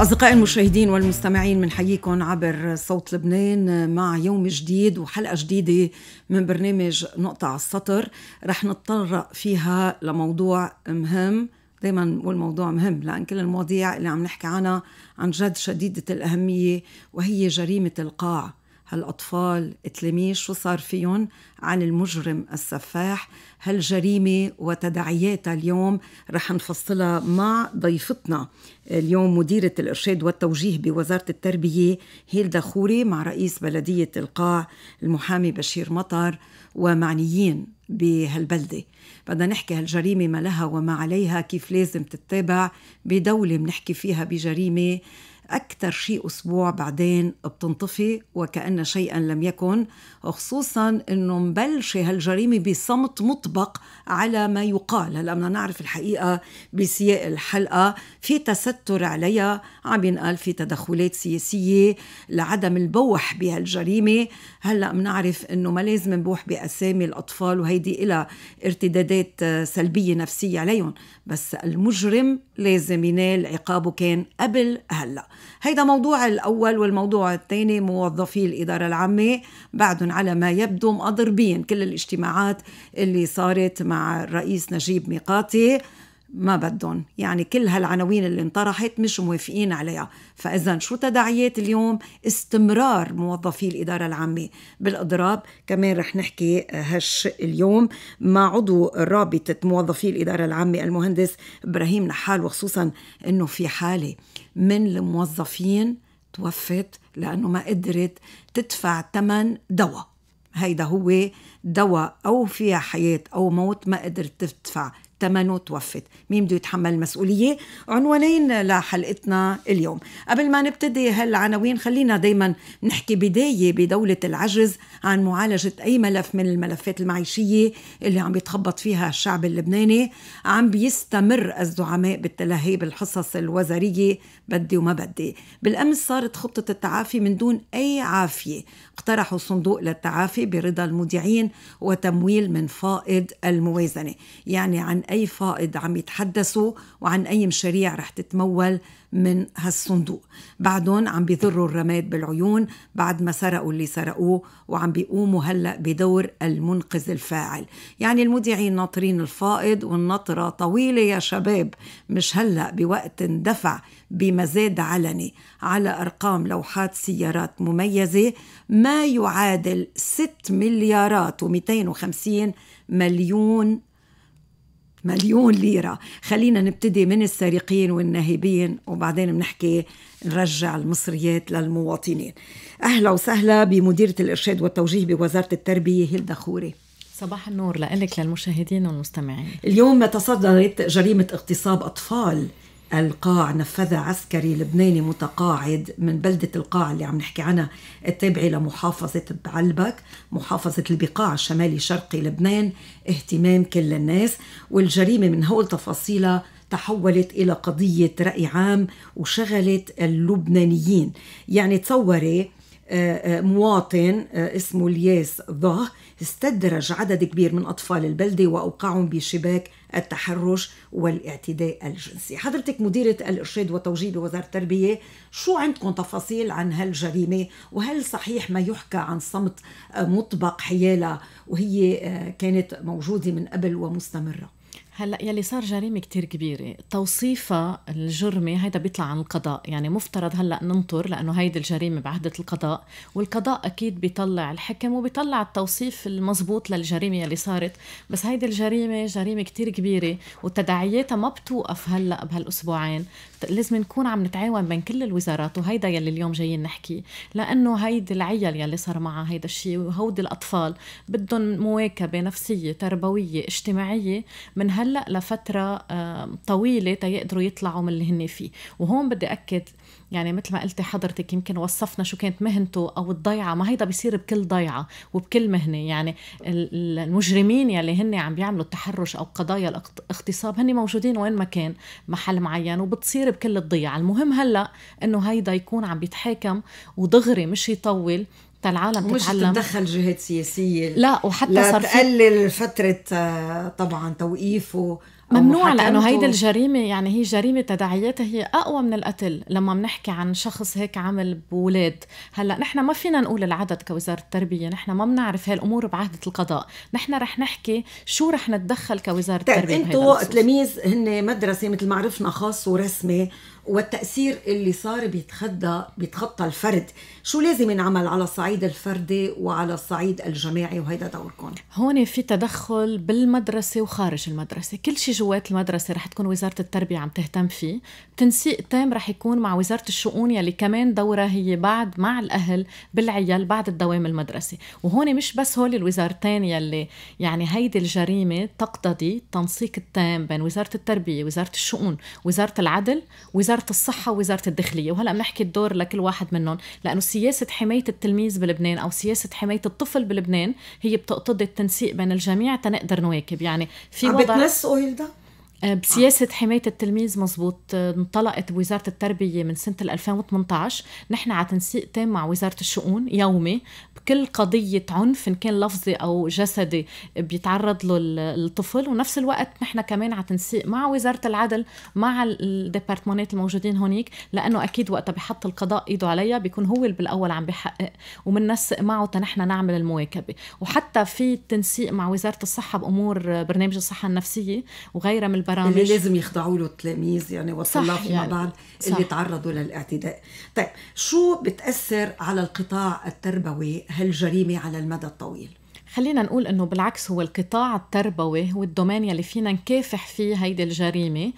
أصدقائي المشاهدين والمستمعين بنحييكم عبر صوت لبنان. مع يوم جديد وحلقة جديدة من برنامج نقطة على السطر رح نتطرق فيها لموضوع مهم. دايما والموضوع مهم لأن كل المواضيع اللي عم نحكي عنها عن جد شديدة الأهمية وهي جريمة القاع. هالأطفال التلاميذ شو صار فيهم عن المجرم السفاح؟ هالجريمة وتداعياتها اليوم رح نفصلها مع ضيفتنا. اليوم مديرة الإرشاد والتوجيه بوزارة التربية هيلدا خوري مع رئيس بلدية القاع المحامي بشير مطر ومعنيين بهالبلدة. بدنا نحكي هالجريمة ما لها وما عليها كيف لازم تتابع بدولة بنحكي فيها بجريمة. أكثر شيء أسبوع بعدين بتنطفي وكأن شيئا لم يكن خصوصا أنه مبلشة هالجريمة بصمت مطبق على ما يقال. هلأ بدنا نعرف الحقيقة بسياق الحلقة. في تستر عليها عم ينقال في تدخلات سياسية لعدم البوح بهالجريمة. هلأ بنعرف أنه ما لازم نبوح بأسامي الأطفال وهيدي إلى ارتدادات سلبية نفسية عليهم. بس المجرم لازم ينال عقابه كان قبل هلأ. هيدا موضوع الأول والموضوع الثاني موظفي الإدارة العامة. بعدهم على ما يبدو مقضربين كل الاجتماعات اللي صارت مع الرئيس نجيب ميقاتي ما بدهم. يعني كل هالعناوين اللي انطرحت مش موافقين عليها. فإذا شو تداعيات اليوم؟ استمرار موظفي الإدارة العامة بالإضراب. كمان رح نحكي هالشيء اليوم مع عضو رابطة موظفي الإدارة العامة المهندس إبراهيم نحال وخصوصا أنه في حالة من الموظفين توفت لأنه ما قدرت تدفع ثمن دواء. هيدا هو دواء أو فيها حياة أو موت ما قدرت تدفع ثمنه توفت. مين بده يتحمل المسؤولية؟ عنوانين لحلقتنا اليوم. قبل ما نبتدي هالعناوين خلينا دايما نحكي بداية بدولة العجز عن معالجة أي ملف من الملفات المعيشية اللي عم بيتخبط فيها الشعب اللبناني. عم بيستمر الزعماء بالتلهي بالحصص الوزارية بدي وما بدي. بالأمس صارت خطة التعافي من دون أي عافية. اقترحوا صندوق للتعافي برضا المودعين وتمويل من فائض الموازنة. يعني عن أي فائض عم يتحدثوا وعن أي مشاريع رح تتمول من هالصندوق. بعدهم عم بيضروا الرماد بالعيون بعد ما سرقوا اللي سرقوه وعم بيقوموا هلأ بدور المنقذ الفاعل. يعني المذيعين ناطرين الفائض والنطرة طويلة يا شباب مش هلأ بوقت اندفع بمزاد علني. على أرقام لوحات سيارات مميزة ما يعادل 6 مليارات و250 مليون مليون ليرة. خلينا نبتدي من السارقين والناهبين وبعدين بنحكي نرجع المصريات للمواطنين. أهلا وسهلا بمديرة الإرشاد والتوجيه بوزارة التربية هيلدا خوري. صباح النور لك للمشاهدين والمستمعين. اليوم تصدرت جريمة اغتصاب أطفال. القاع نفذها عسكري لبناني متقاعد من بلدة القاع اللي عم نحكي عنها التابعة لمحافظة بعلبك محافظة البقاع الشمالي شرقي لبنان اهتمام كل الناس والجريمة من هول تفاصيلها تحولت إلى قضية رأي عام وشغلت اللبنانيين. يعني تصوري آه، آه، مواطن آه، اسمه الياس ظه استدرج عدد كبير من أطفال البلدة وأوقعهم بشباك التحرش والاعتداء الجنسي. حضرتك مديرة الإرشاد والتوجيه بوزارة التربية شو عندكم تفاصيل عن هالجريمة؟ وهل صحيح ما يحكى عن صمت مطبق حيالها وهي كانت موجودة من قبل ومستمرة؟ هلأ يلي صار جريمة كتير كبيرة. توصيفها الجرمة هيدا بيطلع عن القضاء. يعني مفترض هلأ ننطر لأنه هيدي الجريمة بعهدة القضاء والقضاء أكيد بيطلع الحكم وبيطلع التوصيف المزبوط للجريمة يلي صارت. بس هيدي الجريمة جريمة كتير كبيرة وتداعياتها ما بتوقف هلأ بهالأسبوعين. لازم نكون عم نتعاون بين كل الوزارات وهيدا يلي اليوم جايين نحكي. لأنه هيدي العيال يلي صار معها هيدا الشيء وهودي الأطفال بدهم مواكبة نفسية تربوية اجتماعية من هلأ هلا لفترة طويلة تيقدروا يطلعوا من اللي هن فيه. وهون بدي أكد يعني مثل ما قلتي حضرتك يمكن وصفنا شو كانت مهنته أو الضيعة. ما هيدا بيصير بكل ضيعة وبكل مهنة. يعني المجرمين يلي هن عم بيعملوا التحرش أو قضايا الاغتصاب هن موجودين وين ما كان محل معين وبتصير بكل الضيعة. المهم هلأ إنه هيدا يكون عم بيتحاكم ودغري مش يطول. العالم مش تتعلم. تتدخل جهات سياسية. لا وحتى لا صار تقلل فترة آه، طبعا توقيفه ممنوع لأنه هيدي الجريمة يعني هي جريمة تداعياتها هي أقوى من القتل. لما بنحكي عن شخص هيك عمل بولاد هلأ نحن ما فينا نقول العدد كوزارة التربية. نحن ما بنعرف هاي الأمور بعهده القضاء. نحن رح نحكي شو رح نتدخل كوزارة طيب التربية أنتوا تلاميذ هن مدرسة مثل ما عرفنا خاص ورسمي والتأثير اللي صار بيتخطى بيتخطى الفرد. شو لازم ينعمل على الصعيد الفردي وعلى الصعيد الجماعي؟ وهيدا دوركم. هون في تدخل بالمدرسة وخارج المدرسة. كل شيء جوات المدرسة رح تكون وزارة التربية عم تهتم فيه. تنسيق تام رح يكون مع وزارة الشؤون يلي كمان دورها هي بعد مع الأهل بالعيال بعد الدوام المدرسي. وهون مش بس هول الوزارتين يلي يعني هيدي الجريمة تقتضي تنسيق التام بين وزارة التربية وزارة الشؤون وزارة العدل وزارة الصحة ووزارة الداخلية وهلأ بنحكي الدور لكل واحد منهم لأنه سياسة حماية التلميذ بلبنان أو سياسة حماية الطفل بلبنان هي بتقتضي التنسيق بين الجميع تنقدر نواكب يعني في وضع بتنسقوا هيلدا؟ آه، بسياسة حماية التلميذ مزبوط آه، انطلقت بوزارة التربية من سنة 2018 نحن على تنسيق تام مع وزارة الشؤون يومي. بكل قضية عنف إن كان لفظي أو جسدي بيتعرض له الطفل. ونفس الوقت نحن كمان على تنسيق مع وزارة العدل مع ال départements الموجودين هونيك. لأنه أكيد وقتها بحط القضاء إيده عليها بيكون هو اللي بالأول عم بيحقق. ومنسق معه تنحن نعمل المواكبة. وحتى في تنسيق مع وزارة الصحة بأمور برنامج الصحة النفسية وغيرها من البرامج. اللي لازم يخضعوا له التلاميذ يعني والطلاب فيما يعني. بعد اللي تعرضوا للاعتداء. طيب شو بتأثر على القطاع التربوي هالجريمة على المدى الطويل؟ خلينا نقول إنه بالعكس هو القطاع التربوي هو ال domaine يلي فينا نكافح فيه هيدي الجريمة.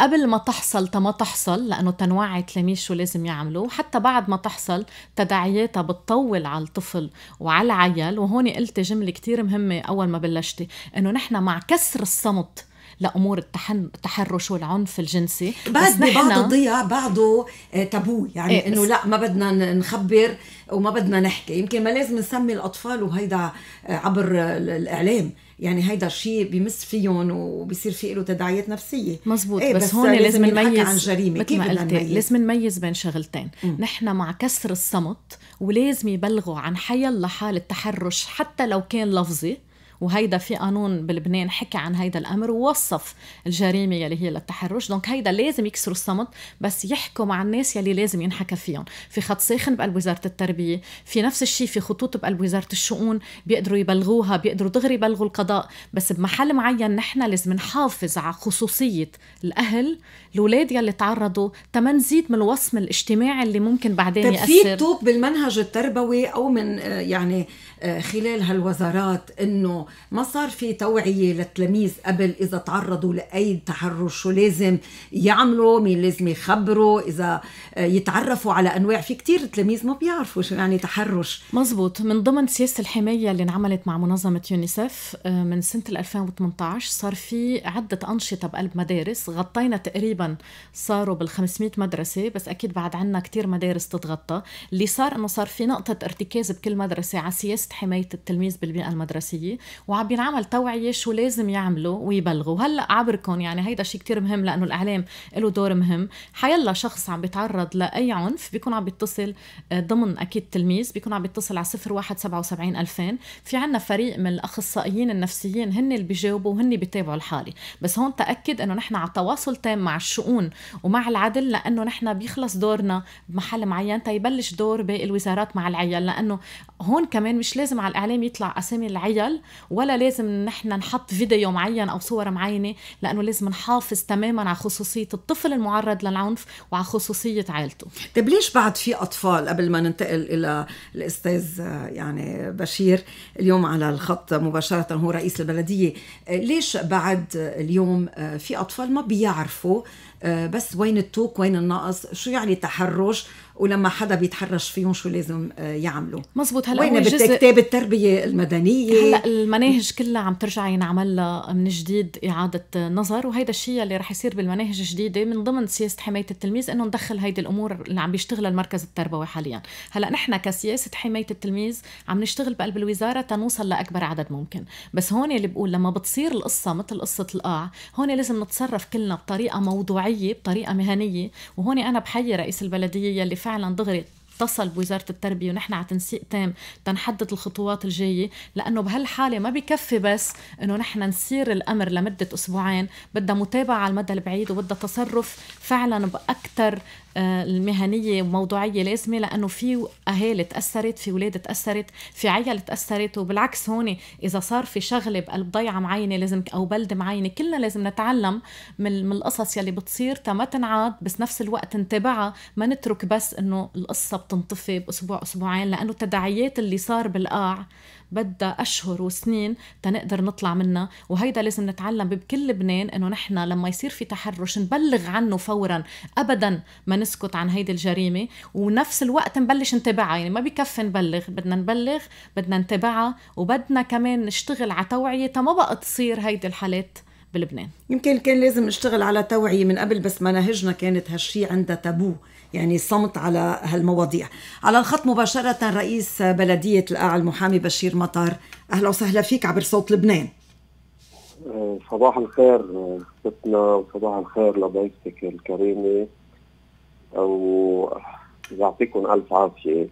قبل ما تحصل تما تحصل لأنه تنوعي التلاميذ شو لازم يعملوا حتى بعد ما تحصل تداعياتها بتطول على الطفل وعلى العيال. وهون قلت جملة كتير مهمة أول ما بلشتي إنه نحن مع كسر الصمت لأمور التحرش والعنف الجنسي. بعد بعض الضياع بعده آه، تابو. يعني إيه إنه لا ما بدنا نخبر وما بدنا نحكي. يمكن ما لازم نسمي الأطفال وهيدا آه، عبر الإعلام. يعني هيدا الشيء بيمس فيهم وبيصير في له تداعيات نفسية. مزبوط. إيه بس, بس هون لازم نميز عن جريمة. كيف بدنا نميز؟ لازم نميز بين شغلتين. نحن مع كسر الصمت ولازم يبلغوا عن حيلا حالة تحرش حتى لو كان لفظي. وهيدا في قانون بلبنان حكى عن هيدا الأمر ووصف الجريمة يلي هي للتحرش. دونك هيدا لازم يكسروا الصمت بس يحكوا مع الناس يلي لازم ينحكى فيهم. في خط ساخن بقلب وزارة التربية في نفس الشيء في خطوط بقلب وزارة الشؤون بيقدروا يبلغوها بيقدروا دغري يبلغوا القضاء. بس بمحل معين نحن لازم نحافظ على خصوصية الأهل الأولاد يلي تعرضوا تما نزيد من الوصم الاجتماعي اللي ممكن بعدين طيب يأثر. في بالمنهج التربوي أو من آه، يعني خلال هالوزارات إنه ما صار في توعية للتلاميذ قبل إذا تعرضوا لأي تحرش شو لازم يعملوا مين لازم يخبروا إذا آه، يتعرفوا على أنواع. في كتير تلاميذ ما بيعرفوا شو يعني تحرش. مزبوط. من ضمن سياسة الحماية اللي انعملت مع منظمة يونيسف من سنة 2018 صار في عدة أنشطة بقلب مدارس. غطينا تقريبا صاروا بال 500 مدرسة بس أكيد بعد عنا كتير مدارس تتغطى. اللي صار إنه صار في نقطة ارتكاز بكل مدرسة على سياسة حماية التلميذ بالبيئه المدرسية وعم بينعمل توعية شو لازم يعملوا ويبلغوا. هلا عبركم يعني هيدا شيء كتير مهم لأنه الإعلام له دور مهم. حيلا شخص عم بيتعرض لأي عنف بيكون عم بيتصل آه، ضمن أكيد تلميذ بيكون عم بيتصل على 0177 2000 في عنا فريق من الأخصائيين النفسيين هن اللي بيجاوبوا وهن بيتابعوا الحالة. بس هون تأكد إنه نحن على تواصل تام مع الشؤون ومع العدل لأنه نحن بيخلص دورنا بمحل معين تيبلش دور باقي الوزارات مع العيال. لأنه هون كمان مش لازم على الإعلام يطلع أسامي العيال ولا لازم نحن نحط فيديو معين أو صور معينة لأنه لازم نحافظ تماما على خصوصية الطفل المعرض للعنف وعلى خصوصية عائلته طيب ليش بعد في أطفال قبل ما ننتقل إلى الأستاذ يعني بشير اليوم على الخط مباشرة هو رئيس البلدية ليش بعد اليوم في أطفال ما بيعرفوا بس وين التوك وين النقص؟ شو يعني تحرش؟ ولما حدا بيتحرش فيهم شو لازم آه، يعملوا. مزبوط هلا وين بكتاب التربية المدنية؟ هلا المناهج كلها عم ترجع ينعمل لها من جديد إعادة نظر وهيدا الشيء اللي رح يصير بالمناهج الجديدة من ضمن سياسة حماية التلميذ إنه ندخل هيدي الأمور اللي عم بيشتغلها المركز التربوي حاليا. هلا نحن كسياسة حماية التلميذ عم نشتغل بقلب الوزارة تنوصل لأكبر عدد ممكن. بس هون اللي بقول لما بتصير القصة مثل قصة القاع هون لازم نتصرف كلنا بطريقة موضوعية بطريقة مهنية. وهون أنا بحيي رئيس البلدية يلي فعلا دغري اتصل بوزارة التربية ونحن على تنسيق تام تنحدد الخطوات الجاية لأنه بهالحالة ما بكفي بس إنه نحن نسير الأمر لمدة أسبوعين بدها متابعة على المدى البعيد وبدها تصرف فعلا باكثر آه، المهنية وموضوعية لازمة لأنه في أهالي تأثرت في أولاد تأثرت في عيال تأثرت وبالعكس هون إذا صار في شغلة بقلب ضيعة معينة لازم أو بلدة معينة كلنا لازم نتعلم من القصص يلي بتصير تا ما تنعاد بس نفس الوقت نتابعها ما نترك بس إنه القصة بتنطفي بأسبوع أسبوعين لأنه التداعيات اللي صار بالقاع بدها أشهر وسنين تنقدر نطلع منها وهيدا لازم نتعلم بكل لبنان إنه نحن لما يصير في تحرش نبلغ عنه فورا ابدا ما نسكت عن هيدي الجريمة ونفس الوقت نبلش نتابعها يعني ما بكفي نبلغ بدنا نبلغ بدنا نتابعها وبدنا كمان نشتغل على توعية تما بقى تصير هيدي الحالات بلبنان. يمكن كان لازم نشتغل على توعية من قبل بس مناهجنا كانت هالشي عندها تابو يعني صمت على هالمواضيع. على الخط مباشرة رئيس بلدية القاع المحامي بشير مطر أهلا وسهلا فيك عبر صوت لبنان. صباح الخير ستنا وصباح الخير لضيفتك الكريمة. أو يعطيكم ألف عافية.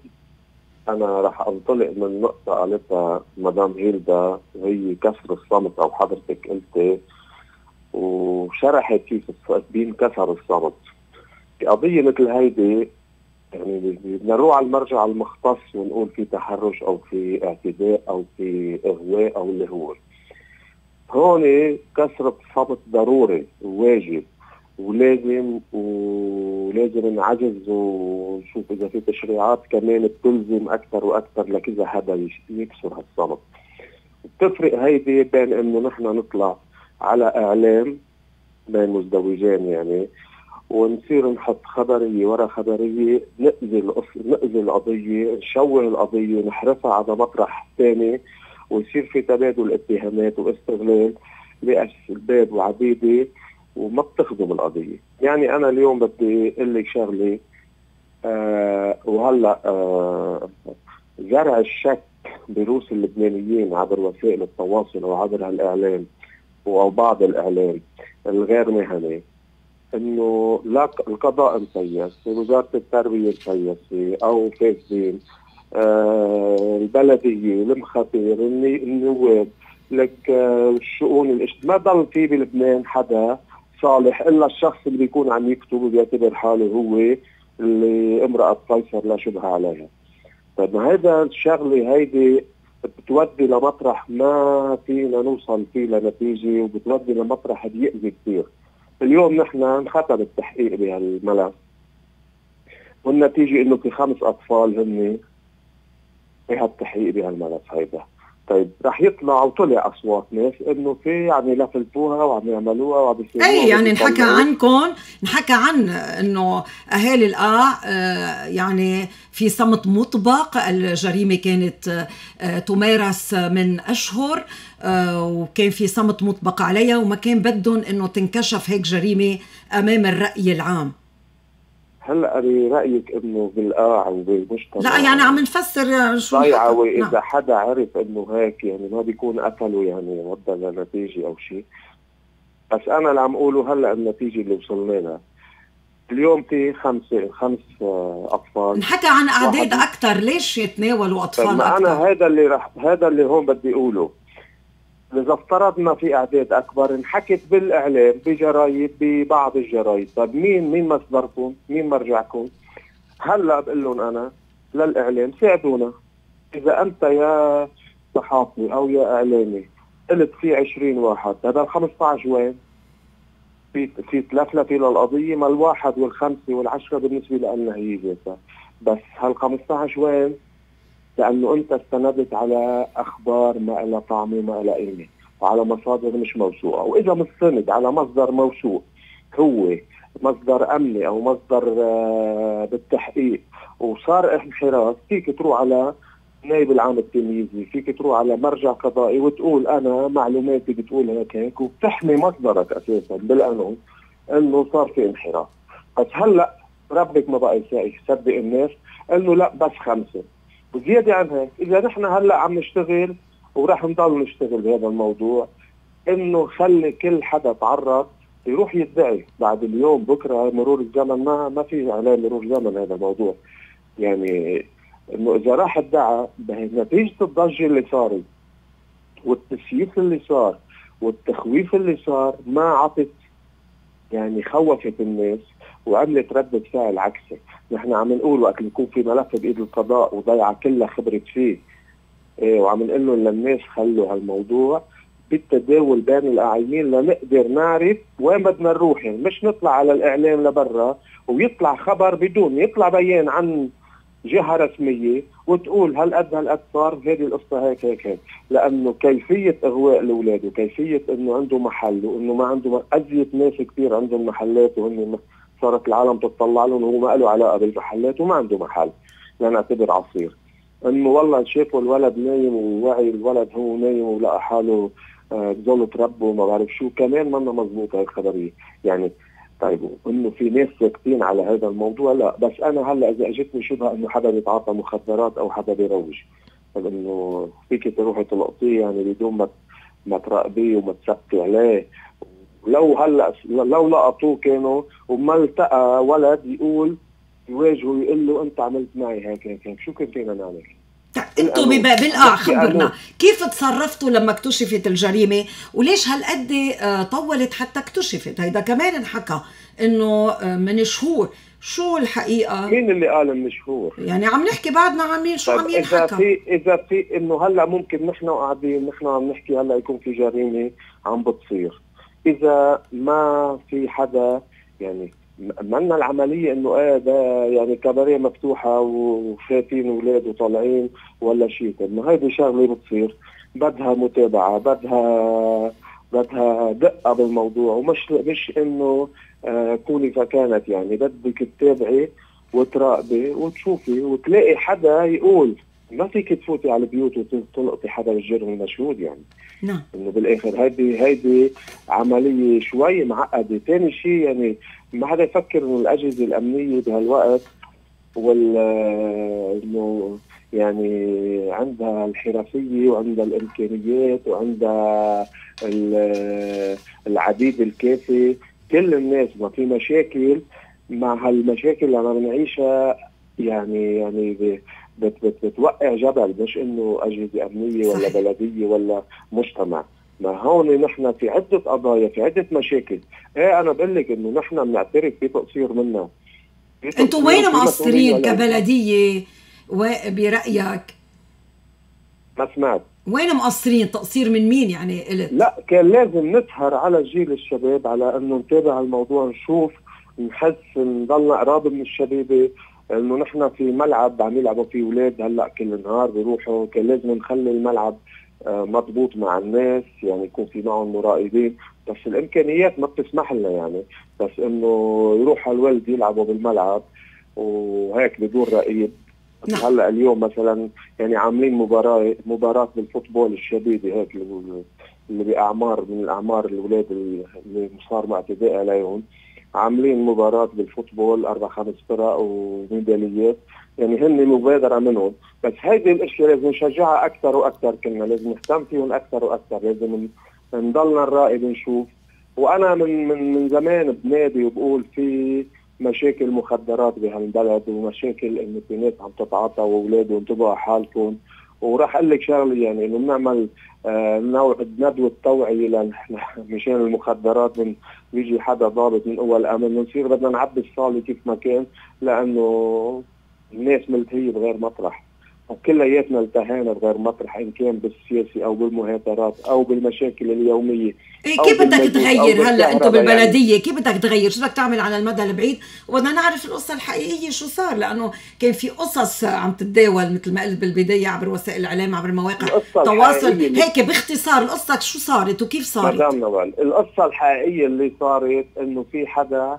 أنا رح أنطلق من نقطة قالتها مدام هيلدا وهي كسر الصمت أو حضرتك قلتي وشرحت كيف بينكسر الصمت. قضية مثل هيدي يعني بدنا نروح على المرجع المختص ونقول في تحرش أو في اعتداء أو في إغواء أو اللي هو. هون كسرة صمت ضروري وواجب. ولازم ولازم نعجز ونشوف إذا في تشريعات كمان بتلزم أكثر وأكثر لكذا حدا يكسر هالصمت. بتفرق هيدي بين إنه نحن نطلع على إعلام بين مزدوجين يعني ونصير نحط خبرية ورا خبرية نأذي نأذي القضية نشوه القضية نحرفها على مطرح ثاني ويصير في تبادل اتهامات واستغلال لأسباب وعديده وما بتخدم القضية، يعني أنا اليوم بدي أقول لك شغلة آه وهلأ آه زرع الشك برؤوس اللبنانيين عبر وسائل التواصل أو عبر هالإعلام أو بعض الإعلام الغير مهني إنه لا القضاء مسيس وزارة التربية مسيسه أو فاسدين آه البلديه المخابر النواب لك آه الشؤون الاجتماعيه ما ضل في بلبنان حدا صالح. إلا الشخص اللي بيكون عم يكتب وبيعتبر حاله هو اللي امرأة قيصر لا شبه عليها. طيب هذا الشغلة هيدي بتودي لمطرح ما فينا نوصل فيه لنتيجة وبتودي لمطرح بيأذي كثير. اليوم نحن انختم التحقيق بهالملف. والنتيجة إنه في خمس أطفال هن بهالتحقيق بهالملف هيدا. طيب رح يطلع وطلع أصوات ناس إنه في عم يلفلفوها وعم يعملوها وعم يصيروا أي يعني انحكى عنكم انحكى عن إنه أهالي القاع آه، يعني في صمت مطبق الجريمة كانت آه، تمارس من أشهر آه، وكان في صمت مطبق عليها وما كان بدهم إنه تنكشف هيك جريمة أمام الرأي العام. هلا برايك إنه بالقاع وبالمجتمع لا يعني عم نفسر شو ضيعه وإذا نعم. حدا عرف إنه هيك يعني ما بيكون قتله يعني ودى لنتيجه أو شيء. بس أنا اللي عم أقوله هلا النتيجة اللي وصلنا لها. اليوم في خمسة خمس أطفال. انحكى عن أعداد أكثر ليش يتناولوا أطفال أكثر أنا هذا اللي رح هذا اللي هون بدي أقوله. إذا افترضنا في إعداد أكبر انحكت بالإعلام بجرايد ببعض الجرايد. طيب مين مين مصدركم؟ مين مرجعكم؟ هلأ بقول لهم أنا للإعلام ساعدونا. إذا أنت يا صحافي أو يا إعلامي قلت في 20 واحد هذا ال 15 وين؟ في في تلفلفة للقضية ما الواحد والخمسة والعشرة بالنسبة لنا هي ذاتها بس هال 15 وين؟ لأنه أنت استندت على أخبار ما لها طعمه وما لها قيمه وعلى مصادر مش موثوقة وإذا مستند على مصدر موثوق هو مصدر أمني أو مصدر آه، بالتحقيق. وصار انحراف فيك تروح على نائب العام التمييزي فيك تروح على مرجع قضائي وتقول أنا معلوماتي بتقول هيك هيك وبتحمي مصدرك أساسا بالقانون إنه صار في انحراف. بس هلأ ربك ما بقى يصدق الناس إنه لأ بس خمسة. وزياده عن هيك. إذا نحن هلأ عم نشتغل وراح نضل نشتغل بهذا الموضوع إنه خلي كل حدا تعرض يروح يدعي بعد اليوم بكرة مرور الزمن ما ما في عليه مرور زمن هذا الموضوع. يعني إنه إذا راح ادعى نتيجة الضجة اللي صارت والتسييف اللي صار والتخويف اللي صار ما عطت يعني خوفت الناس وعملت ردة فعل عكسي. نحن عم نقول وقت يكون في ملف بإيد القضاء وضيعة كلها خبرت فيه إيه وعم نقول لهم للناس خلوا هالموضوع بالتداول بين الاعينين لنقدر نعرف وين بدنا نروح. يعني مش نطلع على الإعلام لبرا ويطلع خبر بدون يطلع بيان عن جهه رسميه وتقول هل قد هل قد صار؟ هذه القصة هيك هيك هيك. لأنه كيفية إغواء الأولاد وكيفية إنه عنده محل وإنه ما عنده أزيد ناس كثير عندهم محلات وهن صارت العالم تطلع لهم وهو ما له علاقة بالمحلات وما عنده محل. لنعتبر عصير. إنه والله شافوا الولد نايم ووعي الولد هو نايم ولقى حاله بظل تربوا وما بعرف شو. كمان منا مضبوطه الخبرية. يعني طيب إنه في ناس ساكتين على هذا الموضوع لا بس أنا هلأ إذا اجتني شبهه إنه حدا بيتعاطى مخدرات أو حدا بيروج. إنه فيك تروحي تلقطيه يعني بدون ما ما تراقبيه وما تثبتي عليه. لو هلأ لو لقطوه كانوا وما التقى ولد يقول يواجهه يقول له أنت عملت معي هيك هيك هيك. شو كان فينا نعمل؟ أنتم بالقاع خبرنا. كيف تصرفتوا لما اكتشفت الجريمة؟ وليش هالقد آه، طولت حتى اكتشفت؟ هيدا كمان انحكى إنه آه، من شهور. شو الحقيقة؟ مين اللي قال من شهور؟ يعني عم نحكي بعدنا عاملين شو عم ينحكى؟ اذا في إذا في إنه هلأ ممكن نحن قاعدين نحن عم نحكي هلأ يكون في جريمة عم بتصير. إذا ما في حدا يعني منا العملية إنه إيه ده يعني كباريه مفتوحة وشايفين أولاد وطالعين ولا شيء. انه هيدي شغلة بتصير. بدها متابعة بدها بدها دقة بالموضوع ومش مش إنه آه كوني فكانت يعني. بدك تتابعي وتراقبي وتشوفي وتلاقي حدا يقول. ما فيك تفوتي على البيوت وتلقطي حدا بالجرم المشهود يعني. نعم. إنه بالآخر هيدي هيدي عملية شوي معقدة، ثاني شيء يعني ما حدا يفكر إنه الأجهزة الأمنية بهالوقت وال إنه يعني عندها الحرفية وعندها الإمكانيات وعندها العديد الكافي. كل الناس ما في مشاكل. مع هالمشاكل اللي عم نعيشها يعني يعني بت بت بتوقع جبل مش إنه أجهزة أمنية ولا بلدية ولا مجتمع. ما هون نحن في عدة قضايا في عدة مشاكل. إيه أنا بقول لك إنه نحن بنعترف بتقصير منا أنتم وين مقصرين كبلدية؟ برأيك؟ ما سمعت. وين مقصرين؟ تقصير من مين يعني قلت؟ لا كان لازم نسهر على جيل الشباب على إنه نتابع الموضوع نشوف نحس نضلنا قراب من الشبيبه إنه نحن في ملعب عم يلعبوا فيه أولاد هلأ كل نهار بيروحوا كان لازم نخلي الملعب آه، مضبوط مع الناس يعني يكون في معهم مراقبين. بس الإمكانيات ما بتسمح لنا يعني. بس إنه يروح الولد يلعبوا بالملعب وهيك بدون رقيب نعم. هلأ اليوم مثلا يعني عاملين مباراة مباراة بالفوتبول الشديدة هيك اللي بأعمار من الأعمار الأولاد اللي صار اعتداء عليهم. عاملين مباراة بالفوتبول أربع خمس فرق وميداليات. يعني هن مبادرة منهم. بس هيدي الأشياء لازم نشجعها أكثر وأكثر كنا لازم نهتم فيهم أكثر وأكثر. لازم نضلنا نراقب نشوف. وأنا من من من زمان بنادي وبقول في مشاكل مخدرات بهالبلد ومشاكل انه في ناس عم تتعاطى واولاد وانتبهوا على حالكم وراح أقول لك شغلة يعني إنه بنعمل آه ندوة توعية مشان المخدرات من بيجي حدا ضابط من أول أمن بنصير بدنا نعبي الصالة كيف ما كان لأنه الناس ملتهية بغير مطرح. وكلياتنا التهينا بغير مطرح إن كان بالسياسي أو بالمهاترات أو بالمشاكل اليومية إيه كيف بدك تغير هلأ؟ انت بالبلديه يعني. كيف بدك تغير؟ شو بدك تعمل على المدى البعيد؟ وبدنا نعرف القصة الحقيقية شو صار لأنه كان في قصص عم تتداول مثل ما قلت بالبداية عبر وسائل الإعلام عبر مواقع التواصل. هيك باختصار القصة شو صارت وكيف صارت؟ القصة الحقيقية اللي صارت إنه في حدا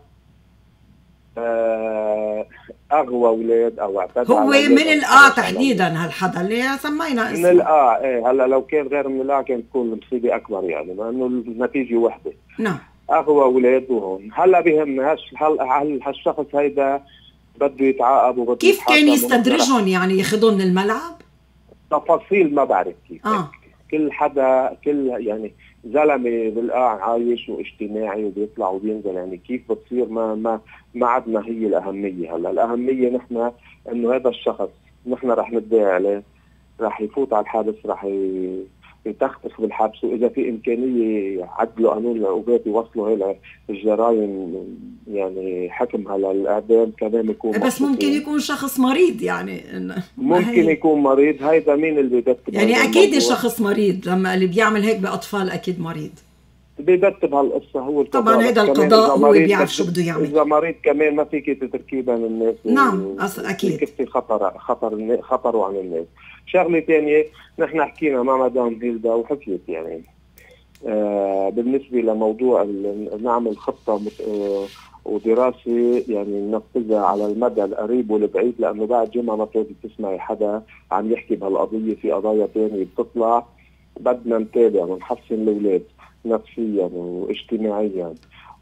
أغوى أولاد أو اعتدى هو من الآ تحديدا هالحدا اللي سمينا اسمه. من الآ إيه هلأ لو كان غير من الآ كانت تكون المصيبه أكبر يعني لأنه النتيجة وحدة. نعم. أغوى أولاد وهون. هلأ بهمناش هل هالشخص هيدا بده يتعاقب وبده كيف كان يستدرجهم يعني ياخذهم من الملعب؟ تفاصيل ما بعرف كيف. آه. كل حدا كل يعني زلمة بالقاع عايش واجتماعي وبيطلع وبينزل يعني كيف بتصير ما ما ما عدنا هي الأهمية هلأ. الأهمية نحن إنه هذا الشخص نحن رح ندعي عليه رح يفوت على الحادث رح يتخطف بالحبس وإذا في إمكانية يعدلوا قانون العقوبات يوصلوا هي الجرائم يعني حكمها للاعدام كمان يكون بس ممكن يكون شخص مريض يعني. ممكن هي... يكون مريض هيدا مين اللي بيرتب يعني أكيد الشخص مريض لما اللي بيعمل هيك بأطفال أكيد مريض. بيرتب هالقصة هو طبعا هذا القضاء هو بيعرف شو بده يعمل. إذا مريض كمان ما فيك تتركيه بين الناس نعم. أكيد. في خطر خطر خطره عن الناس. شغلة ثانية نحن حكينا مع مدام هيلدا وحكيت يعني آه بالنسبة لموضوع نعمل خطة آه ودراسة يعني ننفذها على المدى القريب والبعيد لأنه بعد جمعة ما بتقدري تسمعي حدا عم يحكي بهالقضية في قضايا ثانية بتطلع بدنا نتابع ونحسن الأولاد. نفسيا واجتماعيا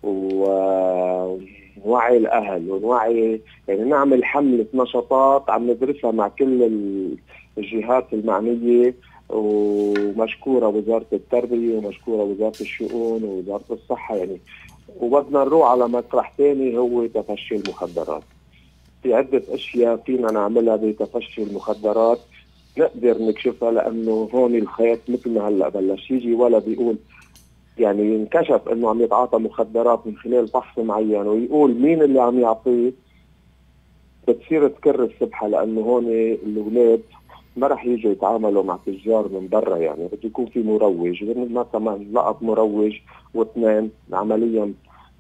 ونوعي الأهل ونوعي يعني نعمل حملة نشاطات عم ندرسها مع كل الجهات المعنية ومشكورة وزارة التربية ومشكورة وزارة الشؤون ووزارة الصحة يعني وبدنا نروح على مطرح ثاني هو تفشي المخدرات. في عدة أشياء فينا نعملها بتفشي المخدرات نقدر نكشفها لأنه هون الخيط مثل ما هلأ بلش يجي ولا بيقول يعني انكشف إنه عم يتعاطى مخدرات من خلال فحص معين ويقول مين اللي عم يعطيه؟ بتصير تكر السبحة لأنه هون الأولاد ما راح يجوا يتعاملوا مع تجار من برا يعني بده يكون في مروج ما كمان لقط مروج واثنين عمليا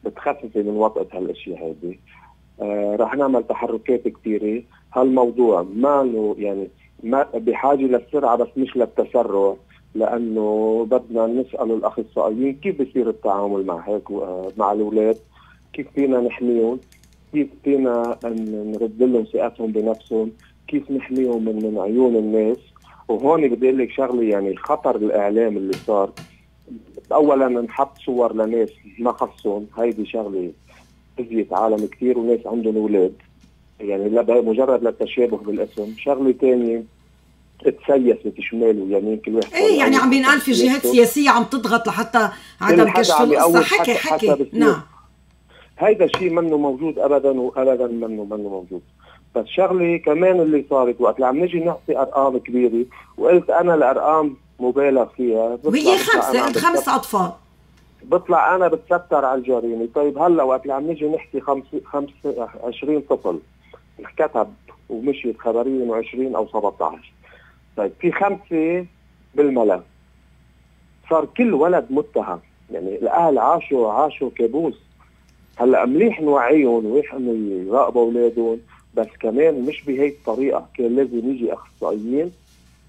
بتخففي من وطأة هالأشياء هذه آه رح نعمل تحركات كثيرة هالموضوع ما يعني ما بحاجة للسرعة بس مش للتسرع. لأنه بدنا نسأل الأخصائيين كيف بصير التعامل مع هيك آه، مع الأولاد؟ كيف فينا نحميهم؟ كيف فينا نرد لهم ثقتهم بنفسهم؟ كيف نحميهم من, من عيون الناس؟ وهون بدي أقول لك شغلة يعني خطر الإعلام اللي صار اولا نحط صور لناس ما خصهم هيدي شغلة اذيت عالم كثير وناس عندهم أولاد يعني مجرد للتشابه بالاسم. شغلة ثانية تسيست شمال ويمين كل واحد إيه يعني عم بينقال في جهات سياسية عم تضغط لحتى عدم كشف القصة. حكي حكي. نعم. هيدا الشيء منه موجود ابدا وابدا منه منه موجود. بس شغلة كمان اللي صارت وقت اللي عم نجي نعطي أرقام كبيرة وقلت أنا الأرقام مبالغ فيها وهي خمسة خمس أطفال. بطلع أنا بتستر على الجريمة. طيب هلأ وقت اللي عم نجي نحكي خمس خمس 20 طفل انكتب ومشيت خبريا 20 أو 17 طيب في خمسة بالملف صار كل ولد متهم. يعني الأهل عاشوا عاشوا كابوس. هلأ مليح نوعيهم ومليح إنه يراقبوا أولادهم بس كمان مش بهي الطريقة كان لازم يجي أخصائيين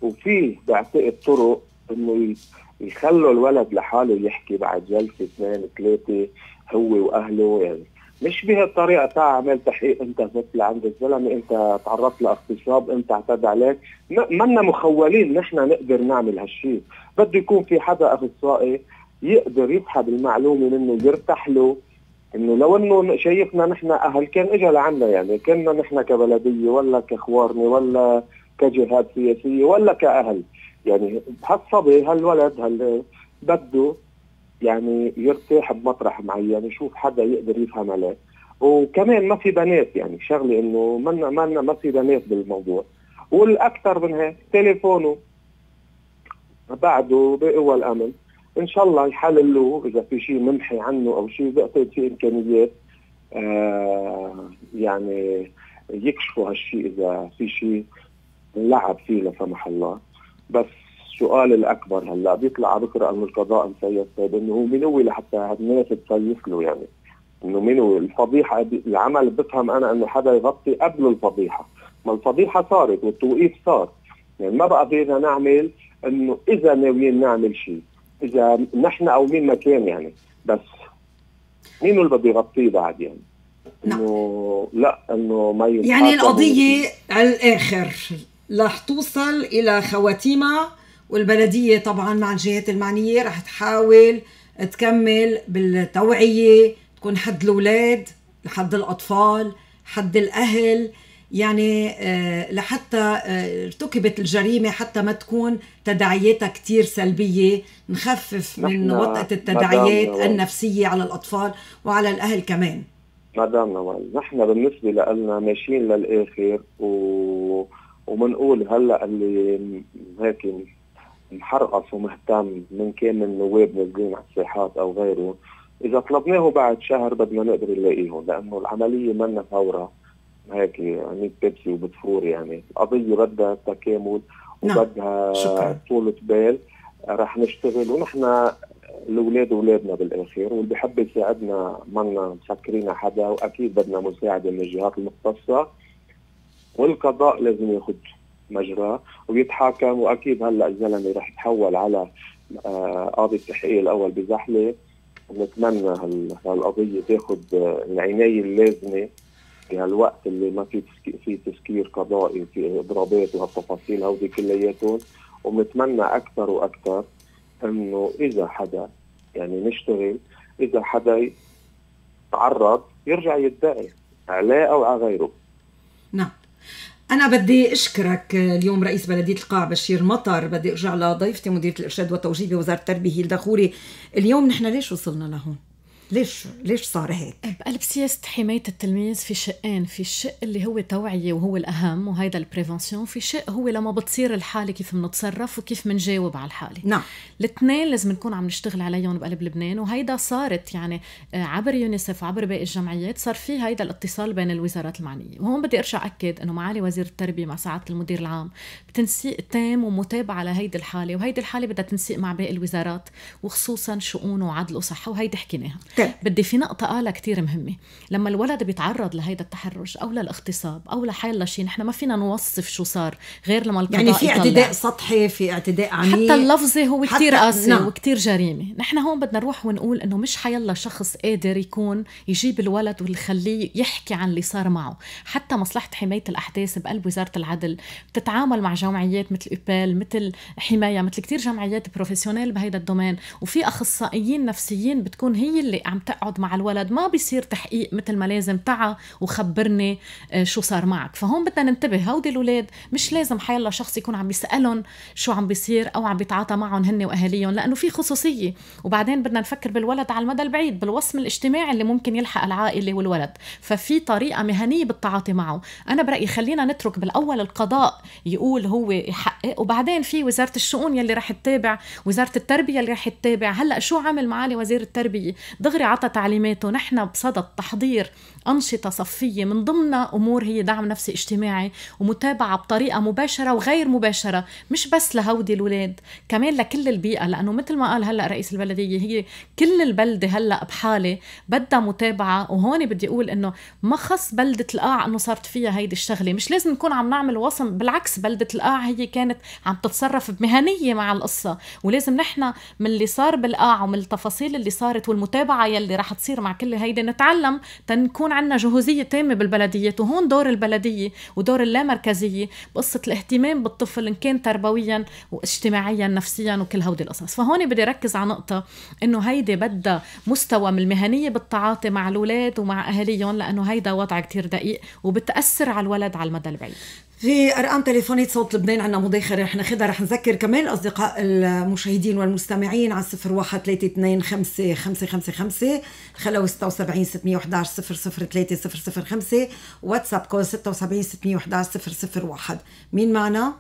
وفي بعتقد طرق إنه يخلوا الولد لحاله يحكي بعد جلسة اثنين ثلاثة هو وأهله. يعني مش بهالطريقة تاع عمل تحقيق أنت زدت لعند الزلمة أنت تعرضت لأغتصاب أنت اعتدى عليك. منا مخولين نحن نقدر نعمل هالشيء بده يكون في حدا أخصائي يقدر يسحب المعلومة منه يرتاح له إنه لو إنه شايفنا نحن أهل كان اجى لعنا يعني. كنا نحن كبلدية ولا كاخوارني ولا كجهات سياسية ولا كأهل. يعني هالصبي هالولد هال بده يعني يرتاح بمطرح معين يشوف حدا يقدر يفهم عليه. وكمان ما في بنات يعني شغلة إنه منا منا ما في بنات بالموضوع. والأكثر من هيك تليفونه بعده بقوى الامن إن شاء الله يحللوه إذا في شيء منحي عنه أو شيء بعتقد في إمكانيات آه يعني يكشفوا هالشيء إذا في شيء لعب فيه لا سمح الله. بس السؤال الأكبر هلأ بيطلع بكرة انه القضاء مسيس طيب إنه هو مين هو لحتى الناس تسيف له يعني؟ إنه مين هو الفضيحة العمل بفهم أنا إنه حدا يغطي قبل الفضيحة. ما الفضيحة صارت والتوقيف صار. يعني ما بقى فينا نعمل إنه إذا ناويين نعمل شيء؟ إذا نحن أو مين ما كان يعني. بس مين اللي بده يغطيه بعد يعني؟ نعم. إنه لأ إنه ما يعني القضية على الآخر. رح توصل إلى خواتيمها والبلدية طبعا مع الجهات المعنية رح تحاول تكمل بالتوعية تكون حد الأولاد حد الأطفال حد الأهل. يعني آه، لحتى آه، ارتكبت الجريمة حتى ما تكون تداعياتها كتير سلبية. نخفف من وطأة التداعيات النفسية على الأطفال وعلى الأهل كمان. مدام نوال نحن بالنسبة لنا ماشيين للآخر و... ومنقول هلأ اللي هيك محرقص ومهتم من كان من نواب نازلين على الساحات أو غيره. إذا طلبناه بعد شهر بدنا نقدر نلاقيهم لأنه العملية منا فورة هيك يعني بيبسي وبتفور يعني. القضية بدها تكامل نعم. وبدها طولة بال. رح نشتغل ونحن الاولاد أولادنا بالآخر واللي بحب يساعدنا منا مسكرين حدا وأكيد بدنا مساعدة من الجهات المختصة. والقضاء لازم ياخذ مجراه ويتحاكم. وأكيد هلأ الزلمة رح يتحول على آه، قاضي التحقيق الأول بزحلة. ونتمنى هالقضية تاخذ العناية اللازمة في هالوقت اللي ما في في تسكير قضائي في اضرابات وهالتفاصيل هودي كلياتهم. وبنتمنى أكثر وأكثر إنه إذا حدا يعني نشتغل إذا حدا تعرض يرجع يدعي عليه أو على غيره. نعم. أنا بدي أشكرك اليوم رئيس بلدية القاع بشير مطر بدي أرجع لضيفتي مديرة الإرشاد والتوجيه بوزارة التربية هيلدا خوري اليوم نحن ليش وصلنا لهون؟ ليش ليش صار هيك؟ بقلب سياسة حماية التلميذ في شقين، في الشق اللي هو توعية وهو الأهم وهيدا البريفنسيون، في شق هو لما بتصير الحالة كيف بنتصرف وكيف بنجاوب على الحالة. نعم. الاثنين لازم نكون عم نشتغل عليهم بقلب لبنان وهيدا صارت يعني آه، عبر يونيسف وعبر باقي الجمعيات صار في هيدا الاتصال بين الوزارات المعنية، وهون بدي أرجع أكد إنه معالي وزير التربية مع سعادة المدير العام بتنسيق تام ومتابعة لهيدي الحالة، وهيدي الحالة بدها تنسيق مع باقي الوزارات وخصوصا شؤون وعدل وصحة وهيدي حكيناها. طيب. بدي في نقطة قالها كتير مهمة. لما الولد بيتعرض لهيدا التحرش أو للاغتصاب أو لحال شيء نحن ما فينا نوصف شو صار غير لما القضاء يعني في اعتداء سطحي في اعتداء عميق. حتى اللفظي هو كتير قاسي نعم. وكتير جريمة. نحن هون بدنا نروح ونقول إنه مش حيلا شخص قادر يكون يجيب الولد ويخليه يحكي عن اللي صار معه. حتى مصلحة حماية الأحداث بقلب وزارة العدل بتتعامل مع جمعيات مثل إيبال مثل حماية مثل كتير جمعيات professionnelles بهيدا ال domaine. وفي أخصائيين نفسيين بتكون هي اللي عم تقعد مع الولد ما بيصير تحقيق مثل ما لازم تعا وخبرني آه، شو صار معك. فهون بدنا ننتبه هودي الأولاد مش لازم حيلا شخص يكون عم بيسالهم شو عم بيصير أو عم بيتعاطى معهم هن وأهاليهم لأنه في خصوصية. وبعدين بدنا نفكر بالولد على المدى البعيد بالوصم الاجتماعي اللي ممكن يلحق العائلة والولد. ففي طريقة مهنية بالتعاطي معه. أنا برأيي خلينا نترك بالأول القضاء يقول هو يحقق وبعدين في وزارة الشؤون يلي رح تتابع وزارة التربية اللي رح تتابع. هلأ شو عمل معالي وزير التربية؟ عطى تعليماته. نحن بصدد تحضير أنشطة صفية. من ضمنها أمور هي دعم نفسي اجتماعي ومتابعة بطريقة مباشرة وغير مباشرة مش بس لهودي الولاد كمان لكل البيئة. لأنه مثل ما قال هلأ رئيس البلدية هي كل البلدة هلأ بحالة بدها متابعة. وهون بدي أقول إنه ما خص بلدة القاع إنه صارت فيها هيدي الشغلة. مش لازم نكون عم نعمل وصم بالعكس بلدة القاع هي كانت عم تتصرف بمهنية مع القصة. ولازم نحن من اللي صار بالقاع ومن التفاصيل اللي صارت والمتابعة يلي رح تصير مع كل هيدي. نتعلم تنكون عندنا جهوزية تامة بالبلديات وهون دور البلدية ودور اللامركزية بقصة الاهتمام بالطفل إن كان تربويا واجتماعيا نفسيا وكل هودي القصص. فهون بدي ركز على نقطة إنه هيدي بدها مستوى من المهنية بالتعاطي مع الأولاد ومع أهاليهم لأنه هيدا وضع كتير دقيق وبتأثر على الولد على المدى البعيد. في أرقام تليفونية صوت لبنان عندنا مداخله رح ناخذها رح نذكر كمان الاصدقاء المشاهدين والمستمعين على 01 325 555 خلوي 76 611 003 005 واتساب call 76 611 001 مين معنا؟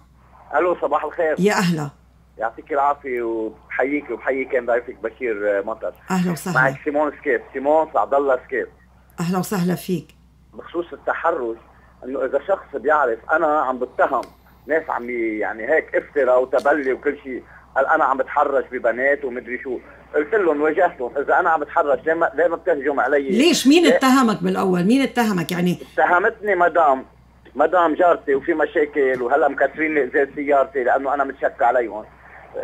ألو صباح الخير. يا أهلا. يعطيك العافية وبحييك وبحيي كان ضيفك بشير مطر. أهلا وسهلا. معك سيمون سكيب سيمون سعد الله سكيب أهلا وسهلا فيك. بخصوص التحرش إنه إذا شخص بيعرف أنا عم بتهم ناس عم يعني هيك افتراء وتبلي وكل شيء قال أنا عم بتحرش ببنات ومدري شو. قلت لهم واجهتهم إذا أنا عم بتحرش ليه ما, ليه ما بتهجم علي؟ ليش؟ مين اتهمك بالأول؟ مين اتهمك؟ يعني اتهمتني مدام مدام جارتي وفي مشاكل وهلا مكسرين لي إزاز سيارتي لأنه أنا متشك عليهم.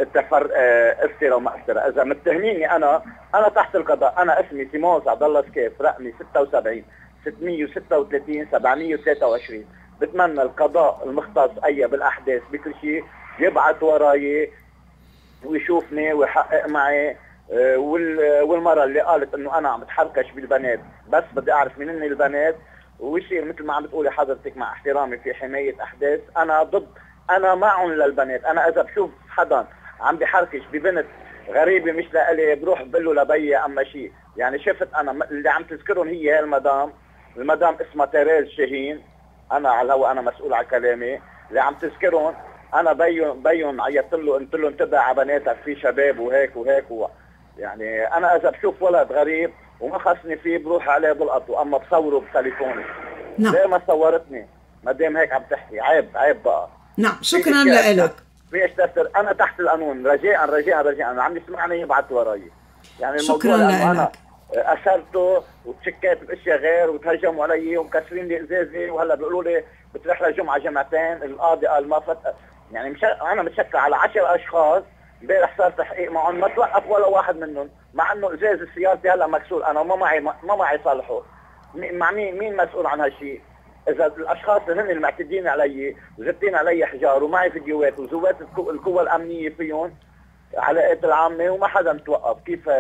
التفر آه افتراء وما افتراء إذا متهميني أنا أنا تحت القضاء. أنا اسمي سيمون عبد الله سكيف رقمي 76 636 723 بتمنى القضاء المختص اي بالأحداث بكل شيء. يبعث وراي ويشوفني ويحقق معي. آه، والمرة اللي قالت إنه أنا عم بتحركش بالبنات بس بدي أعرف مين البنات. ويصير مثل ما عم بتقولي حضرتك مع احترامي في حماية أحداث. أنا ضد أنا معهم للبنات. أنا إذا بشوف حدا عم بحركش ببنت غريبة مش لإلي بروح بقول له لبي أما شيء يعني شفت أنا اللي عم تذكرهم هي المدام. المدام اسمها تيريز شاهين أنا على الهواء أنا مسؤول على كلامي. اللي عم تذكرهم أنا بيون بيون عيطت له قلت له انتبه على بناتك في شباب وهيك وهيك و... يعني أنا إذا بشوف ولد غريب وما خصني فيه بروح عليه بلقطه أما بصوره بتليفوني. نعم. ليه ما صورتني؟ ما دام هيك عم تحكي. عيب عيب بقى. نعم. شكرا لك في تفسر أنا تحت القانون رجاء رجاء رجاء عم يسمعني يبعث وراي. يعني شكرا لك اثرته وتشكيت بأشياء غير وتهجموا علي ومكسرين لي إزازي وهلا بيقولوا لي بتروح لجمعة جمعتين القاضي قال ما فت يعني مش أنا متشكل على 10 أشخاص امبارح صار تحقيق معهم ما توقف ولا واحد منهم مع إنه إزاز سيارتي هلا مكسور أنا ما معي ما معي صالحه مع مين مين مسؤول عن هالشيء؟ إذا الأشخاص اللي هن المعتدين علي وزتين علي حجار ومعي فيديوهات وزوات القوى الأمنية فيهم علاقات العامة وما حدا متوقف كيف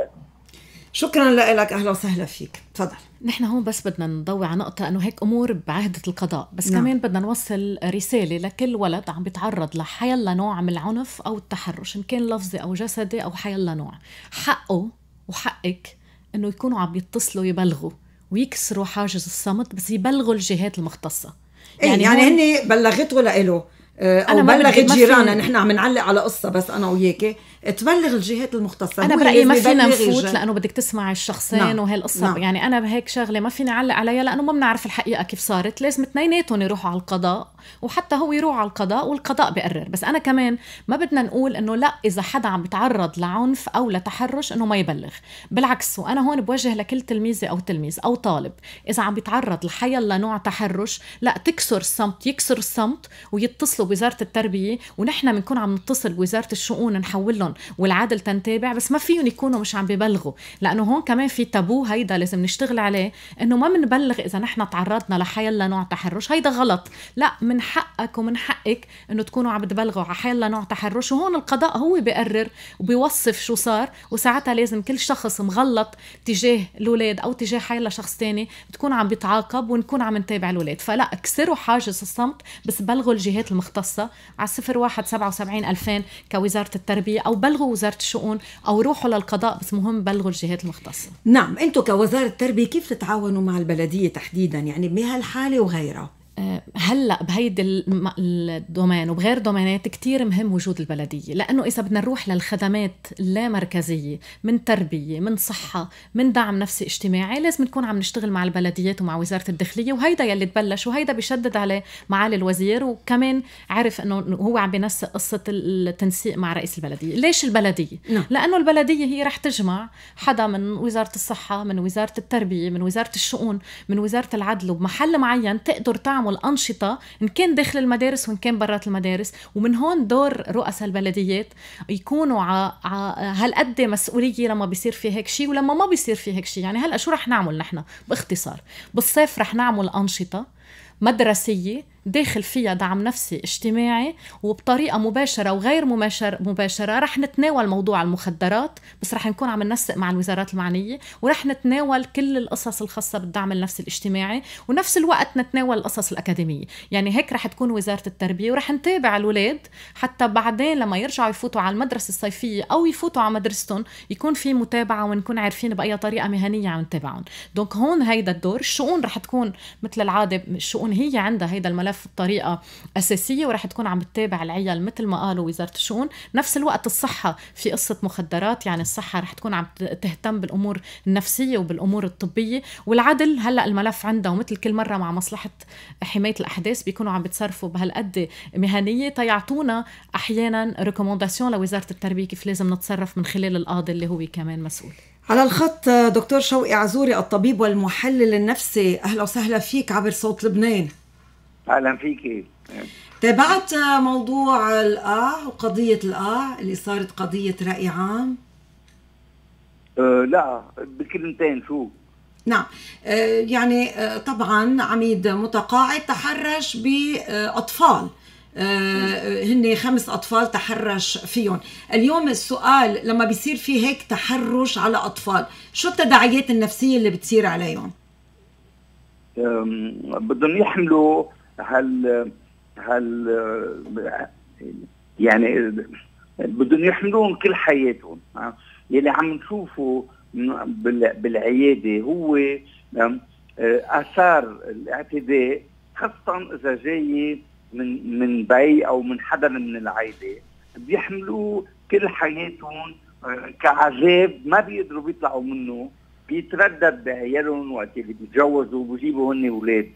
شكرا لك أهلا وسهلا فيك. تفضل. نحن هون بس بدنا نضوي على نقطة إنه هيك أمور بعهدة القضاء، بس نعم. كمان بدنا نوصل رسالة لكل ولد عم بيتعرض لحيلا نوع من العنف أو التحرش، إن كان لفظي أو جسدي أو حيلا نوع، حقه وحقك إنه يكونوا عم يتصلوا يبلغوا ويكسروا حاجز الصمت بس يبلغوا الجهات المختصة. يعني يعني هن بلغته لإله آه، أنا بلغت جيراننا نحن عم نعلق على قصة بس أنا وياك تبلغ الجهات المختصة. أنا برأيي ما فينا نفوت لأنه بدك تسمع الشخصين نعم. وهالقصة. نعم. يعني أنا بهيك شغلة ما فيني أعلق عليها لأنه ما بنعرف الحقيقة كيف صارت. لازم اثنيناتهم يروحوا على القضاء. وحتى هو يروح على القضاء والقضاء بيقرر. بس أنا كمان ما بدنا نقول إنه لا إذا حدا عم بيتعرض لعنف أو لتحرش إنه ما يبلغ. بالعكس وأنا هون بوجه لكل تلميذة أو تلميذ أو طالب إذا عم بيتعرض لحيا لنوع تحرش لا تكسر الصمت يكسر الصمت ويتصلوا بوزارة التربية ونحن بنكون عم نتصل بوزارة الشؤون نحول لهم والعدل تنتابع بس ما فيهم يكونوا مش عم ببلغوا. لأنه هون كمان في تابو هيدا لازم نشتغل عليه إنه ما بنبلغ إذا نحن تعرضنا لحيا لنوع تحرش. هيدا غلط. لا من حقك ومن حقك إنه تكونوا عم تبلغوا على حيلا نوع تحرش. وهون القضاء هو بيقرر وبيوصف شو صار. وساعتها لازم كل شخص مغلط تجاه الاولاد أو تجاه حيلا شخص تاني تكون عم بيتعاقب ونكون عم نتابع الاولاد فلا اكسروا حاجز الصمت بس بلغوا الجهات المختصة. على 01 77 2000 كوزارة التربية أو بلغوا وزارة الشؤون أو روحوا للقضاء. بس مهم بلغوا الجهات المختصة. نعم أنتم كوزارة التربية كيف تتعاونوا مع البلدية تحديدا؟ يعني بهالحالة وغيرها؟ هلأ بهيدي الدومين وبغير دومينات كتير مهم وجود البلدية لأنه إذا بدنا نروح للخدمات اللامركزية من تربية من صحة من دعم نفسي اجتماعي لازم نكون عم نشتغل مع البلديات ومع وزارة الداخلية وهيدا يلي تبلش وهيدا بشدد عليه معالي الوزير وكمان عرف إنه هو عم بينسق قصة التنسيق مع رئيس البلدية ليش البلدية نعم. لأنه البلدية هي رح تجمع حدا من وزارة الصحة من وزارة التربية من وزارة الشؤون من وزارة العدل وبمحل معين تقدر تعمل تعمل أنشطة إن كان داخل المدارس وإن كان برات المدارس. ومن هون دور رؤساء البلديات يكونوا على هالقد مسؤولية لما بيصير في هيك شيء ولما ما بيصير في هيك شيء يعني هلأ شو رح نعمل نحن؟ باختصار بالصيف رح نعمل أنشطة مدرسية داخل فيها دعم نفسي اجتماعي وبطريقة مباشرة وغير مباشر مباشرة رح نتناول موضوع المخدرات بس رح نكون عم ننسق مع الوزارات المعنية ورح نتناول كل القصص الخاصة بالدعم النفسي الاجتماعي ونفس الوقت نتناول القصص الأكاديمية. يعني هيك رح تكون وزارة التربية ورح نتابع الاولاد حتى بعدين لما يرجعوا يفوتوا على المدرسة الصيفية أو يفوتوا على مدرستهم يكون في متابعة ونكون عارفين بأي طريقة مهنية عم نتابعهم. دونك هون هيدا الدور الشؤون رح تكون مثل العادة الشؤون هي عندها هيدا الملف الملف بطريقة أساسية ورح تكون عم تتابع العيال مثل ما قالوا وزارة الشؤون. نفس الوقت الصحة في قصة مخدرات يعني الصحة رح تكون عم تهتم بالأمور النفسية وبالأمور الطبية. والعدل هلأ الملف عندها ومثل كل مرة مع مصلحة حماية الأحداث بيكونوا عم بتصرفوا بهالقد مهنية. تيعطونا أحيانا ريكومونداسيون لوزارة التربية كيف لازم نتصرف من خلال القاضي اللي هو كمان مسؤول. على الخط دكتور شوقي عزوري الطبيب والمحلل النفسي أهلا وسهلا فيك عبر صوت لبنان. أهلا فيكي تابعت موضوع القاع وقضية القاع اللي صارت قضية رأي عام؟ أه لا بكلمتين شو؟ نعم أه يعني أه طبعا عميد متقاعد تحرش بأطفال أه هن خمس أطفال تحرش فيهم اليوم السؤال لما بيصير في هيك تحرش على أطفال شو التداعيات النفسية اللي بتصير عليهم؟ بدهم يحملوا هال هال يعني بدهم يحملون كل حياتهم. يلي عم نشوفه بالعيادة هو آثار الاعتداء خاصة إذا جاي من من بي أو من حدا من العائلة بيحملوه كل حياتهم آه، كعذاب ما بيقدروا بيطلعوا منه بيتردد بعيالهم وقت اللي بيتجوزوا وبجيبوا هن أولاد.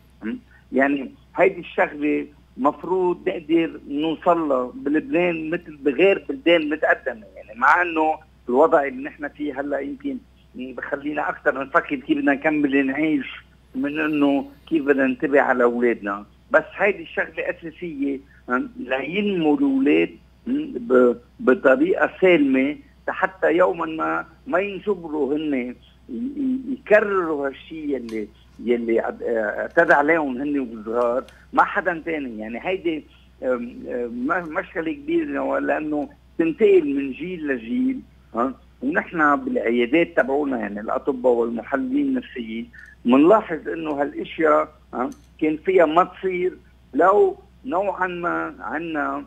يعني هيدي الشغلة مفروض نقدر نوصل لها بلبنان مثل بغير بلدان متقدمة. يعني مع إنه الوضع اللي نحن فيه هلأ يمكن بخلينا أكثر نفكر كيف بدنا نكمل نعيش من إنه كيف بدنا ننتبه على أولادنا. بس هيدي الشغلة أساسية لينمو الأولاد بطريقة سالمة حتى يوما ما ما ينجبروا هن يكرروا هالشيء يلي يلي اعتدى عليهم هن وصغار مع حدا ثاني يعني هيدي مشكلة كبيرة لأنه تنتقل من جيل لجيل ها؟ ونحن بالعيادات تبعونا يعني الأطباء والمحللين النفسيين بنلاحظ إنه هالإشياء كان فيها ما تصير. لو نوعا ما عندنا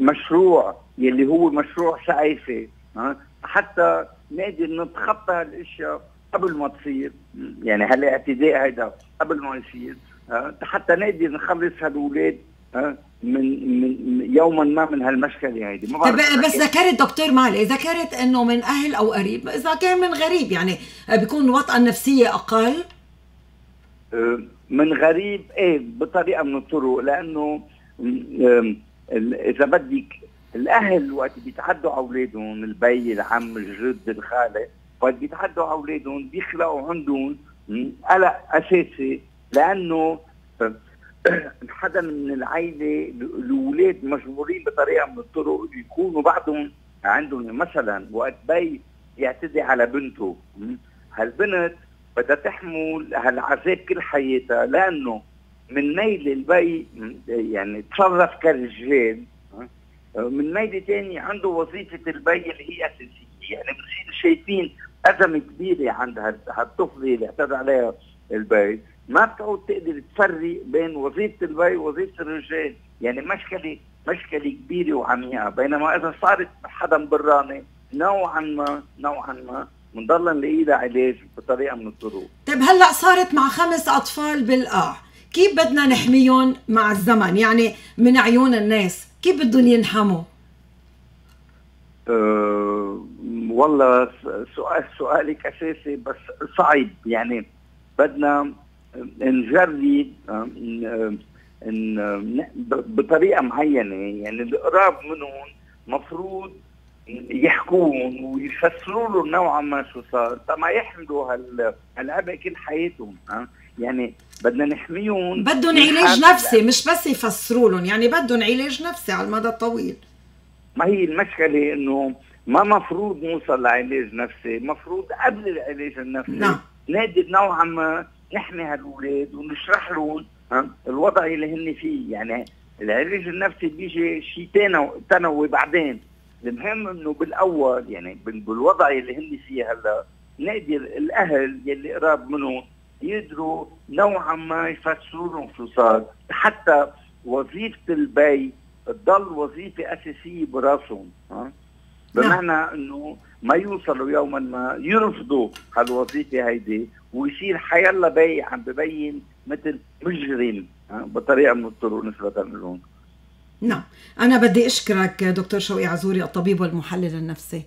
مشروع يلي هو مشروع سعيفه حتى نقدر نتخطى هالإشياء قبل ما تصير يعني هالاعتداء هيدا قبل ما يصير حتى نقدر نخلص هالولاد من من يوما ما من هالمشكلة هيدي. ما طيب بس ذكرت دكتور مالي ذكرت إنه من أهل أو قريب إذا كان من غريب يعني بيكون الوطأة النفسية أقل؟ أه، من غريب إيه بطريقة من الطرق لأنه إذا بدك الأهل وقت بيتعدوا على أولادهم البي العم الجد الخالة وقت بيتعدوا على أولادهم بيخلقوا عندهم قلق أساسي لأنه حدا من العائله الأولاد مجبورين بطريقة من الطرق يكونوا بعضهم عندهم. مثلا وقت بي يعتدي على بنته هالبنت بدها تحمل هالعذاب كل حياتها لأنه من ميل البي يعني تصرف كرجال من ميل ثاني عنده وظيفة البي اللي هي أساسية يعني بنصير شايفين أزمة كبيرة عند هالطفله اللي اعتدى عليها البي. ما بتعود تقدر تفرق بين وظيفة البي ووظيفة الرجال. يعني مشكلة مشكلة كبيرة وعميقه بينما إذا صارت حدا براني نوعا ما نوعا ما بنضل نلاقي لها علاج بطريقة من الطرق. طيب هلأ صارت مع خمس أطفال بالقاع كيف بدنا نحميهم مع الزمن؟ يعني من عيون الناس. كيف بدهم ينحموا؟ أه والله سؤال سؤالك أساسي بس صعب. يعني بدنا نجرب بطريقة معينة. يعني القراب منهم مفروض يحكون ويفسروا له نوعا ما شو صار. ما يحملوا هالعبء كل حياتهم ها يعني بدنا نحميهم. بدهم علاج نفسي مش بس يفسروا لهم. يعني بدهم علاج نفسي على المدى الطويل. ما هي المشكلة إنه ما مفروض نوصل لعلاج نفسي مفروض قبل العلاج النفسي. نعم. نقدر نوعا ما نحمي هالولاد ونشرح لهم الوضع اللي هن فيه. يعني العلاج النفسي بيجي شيء ثانوي بعدين المهم إنه بالأول يعني بالوضع اللي هن فيه هلا نقدر الأهل يلي قراب منهم يقدروا نوعا ما يفسروا لهم شو صار. حتى وظيفة البي تضل وظيفة أساسية براسهم ها؟ بمعنى إنه ما يوصلوا يوما ما يرفضوا هالوظيفه هيدي ويصير حيلا بي عم ببين مثل مجرم بطريقة من الطرق نسبة لهم. نعم. أنا بدي أشكرك دكتور شوقي عزوري الطبيب والمحلل النفسي.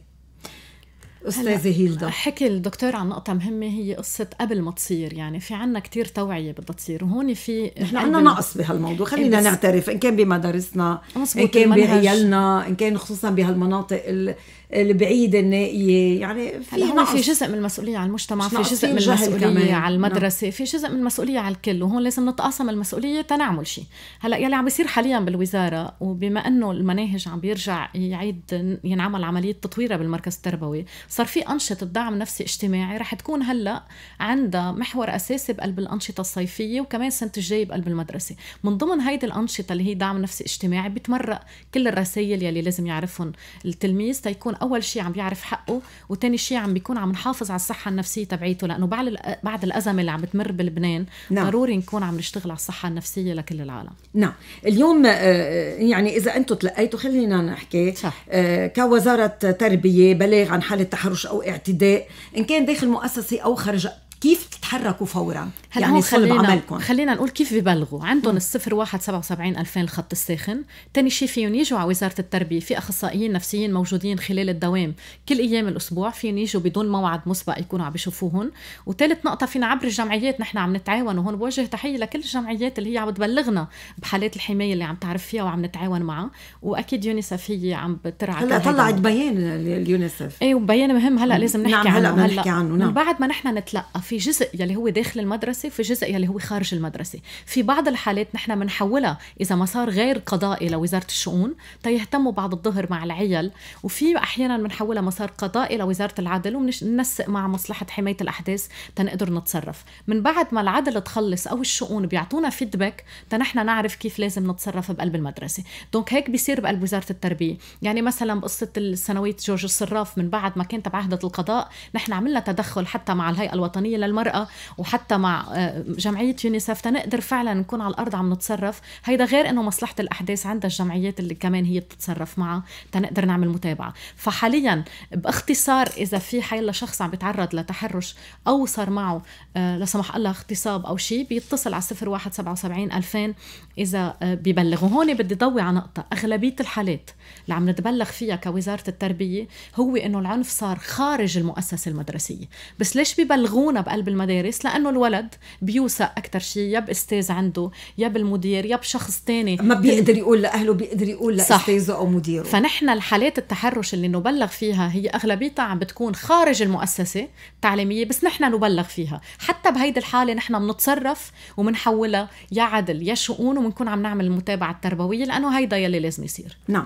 أستاذة هيلدا. حكي الدكتور عن نقطة مهمة هي قصة قبل ما تصير. يعني في عنا كتير توعية بدها تصير وهون في نحن عندنا نقص بهالموضوع. خلينا نعترف إن كان بمدارسنا إن كان بعيالنا إن كان خصوصا بهالمناطق البعيدة النائية. يعني في هون في جزء من المسؤولية على المجتمع في جزء من المسؤولية على نعم. المدرسة في جزء من المسؤولية على الكل. وهون لازم نتقاسم المسؤولية تنعمل شيء. هلأ يلي عم بيصير حاليا بالوزارة وبما إنه المناهج عم بيرجع يعيد ينعمل عملية تطويرها بالمركز التربوي صار في أنشطة دعم نفسي اجتماعي رح تكون هلأ عندها محور أساسي بقلب الأنشطة الصيفية وكمان السنة الجاية بقلب المدرسة من ضمن هيدي الأنشطة اللي هي دعم نفسي اجتماعي بتمرق كل الرسائل يلي لازم يعرفهم التلميذ تيكون أول شيء عم بيعرف حقه وثاني شيء عم بيكون عم نحافظ على الصحة النفسية تبعيته لأنه بعد بعد الأزمة اللي عم بتمر بلبنان نعم. ضروري نكون عم نشتغل على الصحة النفسية لكل العالم نعم اليوم آه، آه، يعني إذا أنتم تلقيتوا خلينا نحكي صح. آه، كوزارة تربية بلاغ عن حالة تحرش أو اعتداء إن كان داخل مؤسسة أو خارج كيف تتحركوا فورا؟ يعني خلينا عملكم. خلينا نقول كيف ببلغوا. عندهم الصفر واحد سبعة وسبعين ألفين الخط الساخن. تاني شيء فيهم يجوا على وزارة التربية. في أخصائيين نفسيين موجودين خلال الدوام كل أيام الأسبوع. فيهم يجوا بدون موعد مسبق يكونوا عم بيشوفوهم وثالث نقطة فينا عبر الجمعيات نحن عم نتعاون. وهون بوجه تحية لكل الجمعيات اللي هي عم تبلغنا بحالات الحماية اللي عم تعرف فيها وعم نتعاون معها. وأكيد يونيسف هي عم بترعى هلا طلعت بيان اليونيسف إيه وبيان مهم. هلا لازم نحكي نعم عنه. هلا نحكي عنه. نعم. بعد ما نحن نتلقى في جزء يلي هو داخل المدرسة وفي جزء يلي هو خارج المدرسة. في بعض الحالات نحن بنحولها إذا مسار غير قضائي لوزارة الشؤون تيهتموا بعد الظهر مع العيال. وفي أحيانا بنحولها مسار قضائي لوزارة العدل وبننسق مع مصلحة حماية الأحداث تنقدر نتصرف. من بعد ما العدل تخلص أو الشؤون بيعطونا feedback تنحن نعرف كيف لازم نتصرف بقلب المدرسة. donc هيك بيصير بقلب وزارة التربية. يعني مثلا بقصة ثانوية جورج الصراف من بعد ما كانت بعهدة القضاء نحن عملنا تدخل حتى مع الهيئة الوطنية للمرأة وحتى مع آه، جمعية يونيسف تنقدر فعلا نكون على الأرض عم نتصرف. هيدا غير إنه مصلحة الأحداث عندها الجمعيات اللي كمان هي بتتصرف معها تنقدر نعمل متابعة. فحاليا باختصار إذا في حيلا شخص عم بيتعرض لتحرش أو صار معه آه، لا سمح الله اغتصاب أو شيء بيتصل على 0177 2000 إذا آه، ببلغ وهون بدي ضوي على نقطة أغلبية الحالات اللي عم نتبلغ فيها كوزارة التربية هو إنه العنف صار خارج المؤسسة المدرسية. بس ليش ببلغونا بقلب المدارس؟ لأنه الولد بيوثق أكثر شيء يا بأستاذ عنده يا بالمدير يا بشخص تاني. ما بيقدر يقول لأهله بيقدر يقول لأستاذه أو مديره. فنحن الحالات التحرش اللي نبلغ فيها هي أغلبيتها عم بتكون خارج المؤسسة التعليمية بس نحن نبلغ فيها. حتى بهيدي الحالة نحن بنتصرف وبنحولها يا عدل يا شؤون وبنكون عم نعمل المتابعه التربويه لأنه هيدا يلي لازم يصير. نعم.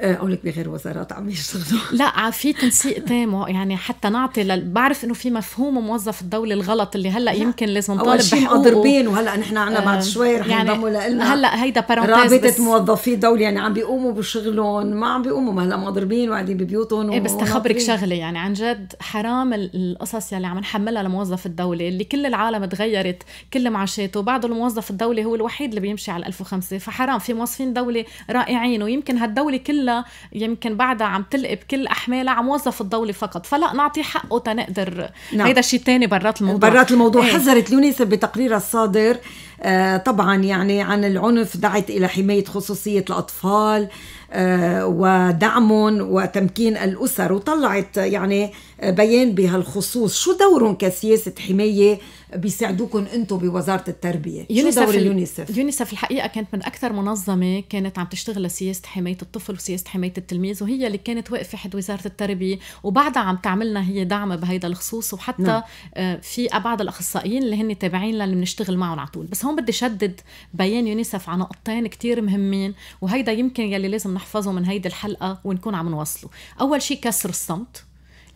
أقول لك بغير وزارات عم يشتغلوا لا في تنسيق تام يعني حتى نعطي لل... بعرف إنه في مفهوم موظف الدولة الغلط اللي هلأ يمكن لازم نطالب بحقوقه. مضربين وهلأ نحن عنا بعد آه، شوي رح يعني ينضموا لنا هلأ هيدا رابطة بس... موظفي دولة يعني عم بيقوموا بشغلهم ما عم بيقوموا هلأ مضربين وقاعدين ببيوتهم إيه بس تخبرك شغلة يعني عن جد حرام القصص يلي عم نحملها لموظف الدولة اللي كل العالم تغيرت كل معاشاته وبعد الموظف الدولي هو الوحيد اللي بيمشي على 1005 فحرام في موظفين دولة رائعين ويمكن هالدولة كلها يمكن بعدها عم تلقي بكل أحمالها على موظف الدولي فقط. فلا نعطي حقه تنقدر. نعم. هيدا شيء تاني برات الموضوع. برات الموضوع. إيه. حذرت اليونيسف بتقريرها الصادر آه طبعا يعني عن العنف دعت إلى حماية خصوصية الأطفال آه ودعمهم وتمكين الأسر وطلعت يعني بيان بهالخصوص. شو دورهم كسياسة حماية بيساعدوكم أنتم بوزارة التربية. يونيسف شو دور اليونيسف يونيسف الحقيقة كانت من أكثر منظمة كانت عم تشتغل لسياسة حماية الطفل وسياسة حماية التلميذ وهي اللي كانت واقفة حد وزارة التربية وبعدها عم تعملنا هي دعم بهيدا الخصوص وحتى نعم. آه، في بعض الأخصائيين اللي هن تابعين للي بنشتغل معهم على طول. بس هون بدي شدد بيان يونيسف على نقطتين كتير مهمين وهيدا يمكن يلي لازم نحفظه من هيدي الحلقة ونكون عم نوصله. أول شيء كسر الصمت.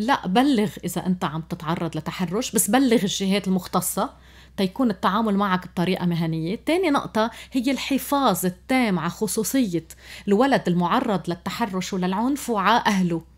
لا بلغ إذا أنت عم تتعرض لتحرش بس بلغ الجهات المختصة تيكون التعامل معك بطريقة مهنية. تاني نقطة هي الحفاظ التام على خصوصية الولد المعرض للتحرش وللعنف وعلى أهله.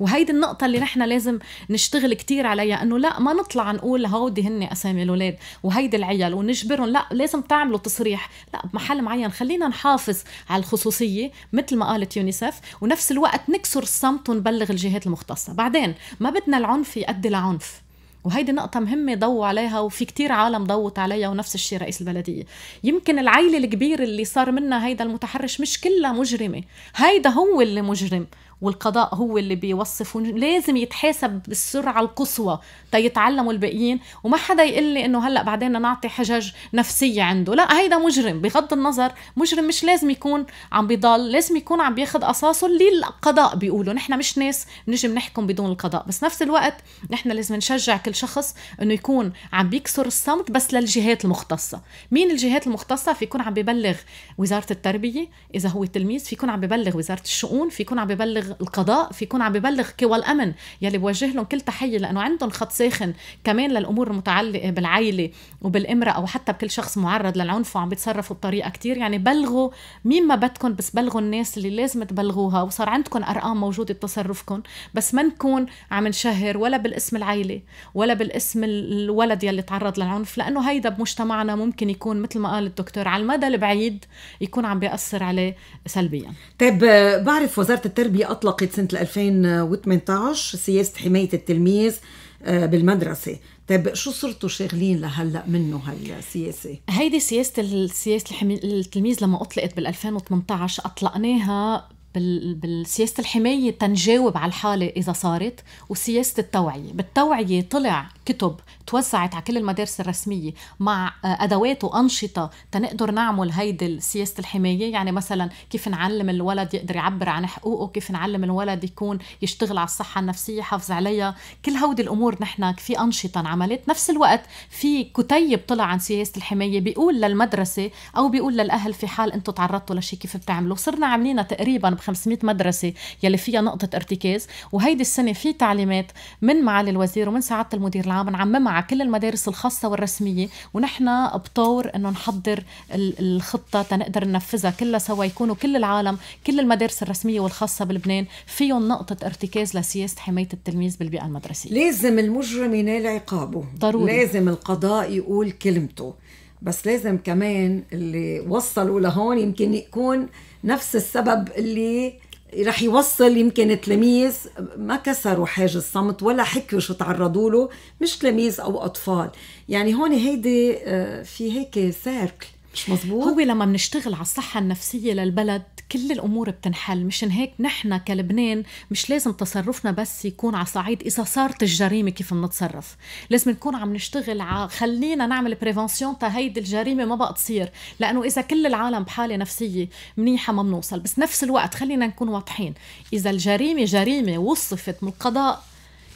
وهيدي النقطة اللي نحن لازم نشتغل كتير عليها إنه لا ما نطلع نقول هودي هن أسامي الاولاد وهيدي العيال ونجبرهم لا لازم تعملوا تصريح. لا بمحل معين. خلينا نحافظ على الخصوصية مثل ما قالت يونيسف ونفس الوقت نكسر الصمت ونبلغ الجهات المختصة. بعدين ما بدنا العنف يؤدي لعنف وهيدي نقطة مهمة ضووا عليها وفي كتير عالم ضوت عليها ونفس الشيء رئيس البلدية. يمكن العيلة الكبيرة اللي صار منها هيدا المتحرش مش كلها مجرمة. هيدا هو اللي مجرم. والقضاء هو اللي بيوصف لازم يتحاسب بالسرعة القصوى تيتعلموا الباقيين. وما حدا يقول لي إنه هلأ بعدين نعطي حجج نفسية عنده. لا هيدا مجرم بغض النظر. مجرم مش لازم يكون عم بيضل لازم يكون عم بياخد قصاصه اللي القضاء بيقولوا نحن مش ناس نجي بنحكم بدون القضاء. بس نفس الوقت نحن لازم نشجع كل شخص إنه يكون عم بيكسر الصمت بس للجهات المختصة. مين الجهات المختصة؟ في يكون عم ببلغ وزارة التربية. إذا هو تلميذ في يكون عم ببلغ وزارة الشؤون في يكون عم ببلغ القضاء في يكون عم ببلغ قوى الأمن. يلي بوجه لهم كل تحية لأنه عندهم خط ساخن كمان للأمور المتعلقة بالعائلة وبالإمرأة أو حتى بكل شخص معرض للعنف وعم بيتصرفوا بطريقة كتير. يعني بلغوا مين ما بدكم بس بلغوا الناس اللي لازم تبلغوها وصار عندكم أرقام موجودة بتصرفكم بس ما نكون عم نشهر ولا بالاسم العائلة ولا بالاسم الولد يلي تعرض للعنف لأنه هيدا بمجتمعنا ممكن يكون مثل ما قال الدكتور على المدى البعيد يكون عم بيأثر عليه سلبيا. طيب بعرف وزارة التربية أطلقت سنة 2018 سياسة حماية التلميذ آه، بالمدرسة طيب شو صرتوا شاغلين لهلأ منه هالسياسة؟ هيدي سياسة السياسة التلميذ لما أطلقت بال 2018 أطلقناها بالسياسة الحماية تنجاوب على الحالة إذا صارت وسياسة التوعية. بالتوعية طلع كتب توزعت على كل المدارس الرسمية مع أدوات وأنشطة تنقدر نعمل هيدي سياسة الحماية. يعني مثلا كيف نعلم الولد يقدر يعبر عن حقوقه كيف نعلم الولد يكون يشتغل على الصحة النفسية حافظ عليها. كل هودي الأمور نحن في أنشطة انعملت. نفس الوقت في كتيب طلع عن سياسة الحماية. بيقول للمدرسة أو بيقول للأهل في حال أنتم تعرضتوا لشي كيف بتعملوا. صرنا عاملينها تقريبا ب 500 مدرسة يلي فيها نقطة ارتكاز وهيدي السنة في تعليمات من معالي الوزير ومن سعادة المدير العام نعممها على كل المدارس الخاصة والرسمية ونحن بطور إنه نحضر الخطة تنقدر ننفذها كلها سوا يكونوا كل العالم كل المدارس الرسمية والخاصة بلبنان فيهم نقطة ارتكاز لسياسة حماية التلميذ بالبيئة المدرسية. لازم المجرم ينال عقابه. ضروري. لازم القضاء يقول كلمته. بس لازم كمان اللي وصلوا لهون يمكن يكون نفس السبب اللي رح يوصل يمكن تلاميذ ما كسروا حاجز الصمت ولا حكوا شو تعرضوا له مش تلاميذ أو أطفال. يعني هون هيدي آه، في هيك سيركل مش مزبوط هو لما بنشتغل على الصحة النفسية للبلد كل الأمور بتنحل مشان هيك نحن كلبنان مش لازم تصرفنا بس يكون على صعيد إذا صارت الجريمة كيف بنتصرف. لازم نكون عم نشتغل على خلينا نعمل prévention تا هيدي الجريمة ما بقى تصير لأنه إذا كل العالم بحالة نفسية منيحة ما بنوصل. بس نفس الوقت خلينا نكون واضحين إذا الجريمة جريمة وصفت من القضاء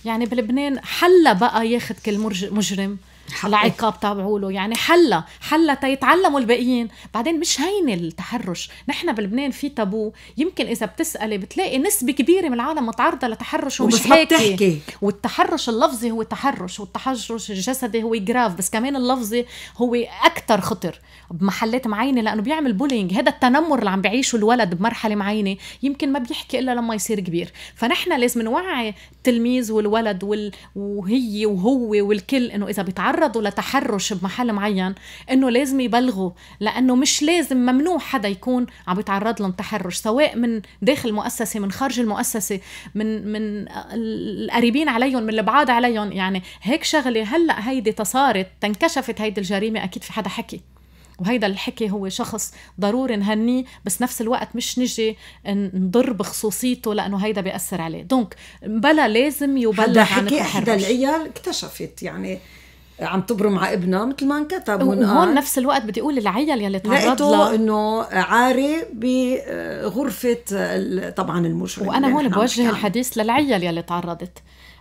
يعني بلبنان حلا بقى ياخذ كل مجرم. العقاب تابعوا له يعني حلا حلا تيتعلموا الباقيين. بعدين مش هينه التحرش. نحن بلبنان في تابو. يمكن إذا بتسألي بتلاقي نسبة كبيرة من العالم متعرضة لتحرش ومش هيك. بتحكي. والتحرش اللفظي هو تحرش والتحرش الجسدي هو grave بس كمان اللفظي هو أكثر خطر بمحلات معينة لأنه بيعمل بولينج هذا التنمر اللي عم بيعيشه الولد بمرحلة معينة يمكن ما بيحكي إلا لما يصير كبير. فنحن لازم نوعي التلميذ والولد وال... وهي وهو والكل إنه إذا بيتعرضوا لتحرش بمحل معين إنه لازم يبلغوا لأنه مش لازم ممنوع حدا يكون عم يتعرض لهم تحرش سواء من داخل المؤسسة من خارج المؤسسة من من القريبين عليهم من البعاد عليهم. يعني هيك شغلة هلأ هيدي تصارت تنكشفت هيدي الجريمة أكيد في حدا حكي. وهيدا الحكي هو شخص ضروري نهنيه بس نفس الوقت مش نجي نضر بخصوصيته لأنه هيدا بيأثر عليه. دونك بلا لازم يبلغ عن التحرش إحدى العيال اكتشفت يعني عم تبرم على ابنها مثل ما انكتب. وهون نفس الوقت بدي أقول العيال يلي تعرض له إنه عاري بغرفة طبعا المجرم وأنا هون بوجه الحديث للعيال يلي تعرضت.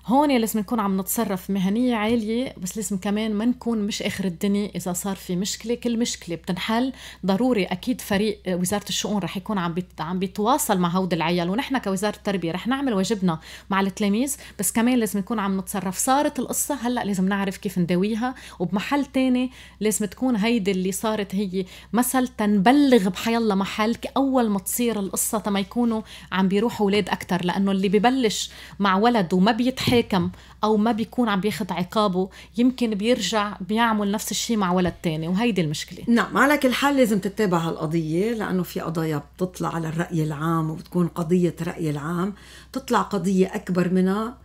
هون لازم نكون عم نتصرف مهنية عالية بس لازم كمان ما نكون مش آخر الدنيا إذا صار في مشكلة. كل مشكلة بتنحل ضروري أكيد فريق وزارة الشؤون رح يكون عم عم بيتواصل مع هود العيال ونحن كوزارة التربية رح نعمل واجبنا مع التلاميذ بس كمان لازم نكون عم نتصرف. صارت القصة هلأ لازم نعرف كيف نداويها. وبمحل تاني لازم تكون هيدي اللي صارت هي مثل تنبلغ بحيالله محل أول ما تصير القصة تما يكونوا عم بيروحوا أولاد أكتر لأنه اللي ببلش مع ولد وما بيتحل بيتحاكم أو ما بيكون عم بياخذ عقابه يمكن بيرجع بيعمل نفس الشيء مع ولد تاني وهيدي المشكلة. نعم على كل حال لازم تتابع هالقضية لأنه في قضايا بتطلع على الرأي العام وبتكون قضية الراي العام. تطلع قضية أكبر منها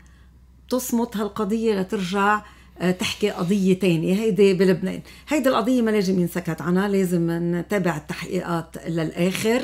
تصمت هالقضية لترجع آه، تحكي قضية تانية. هيدي بلبنان. هيدي القضية ما لازم ينسكت عنها لازم نتابع التحقيقات للآخر.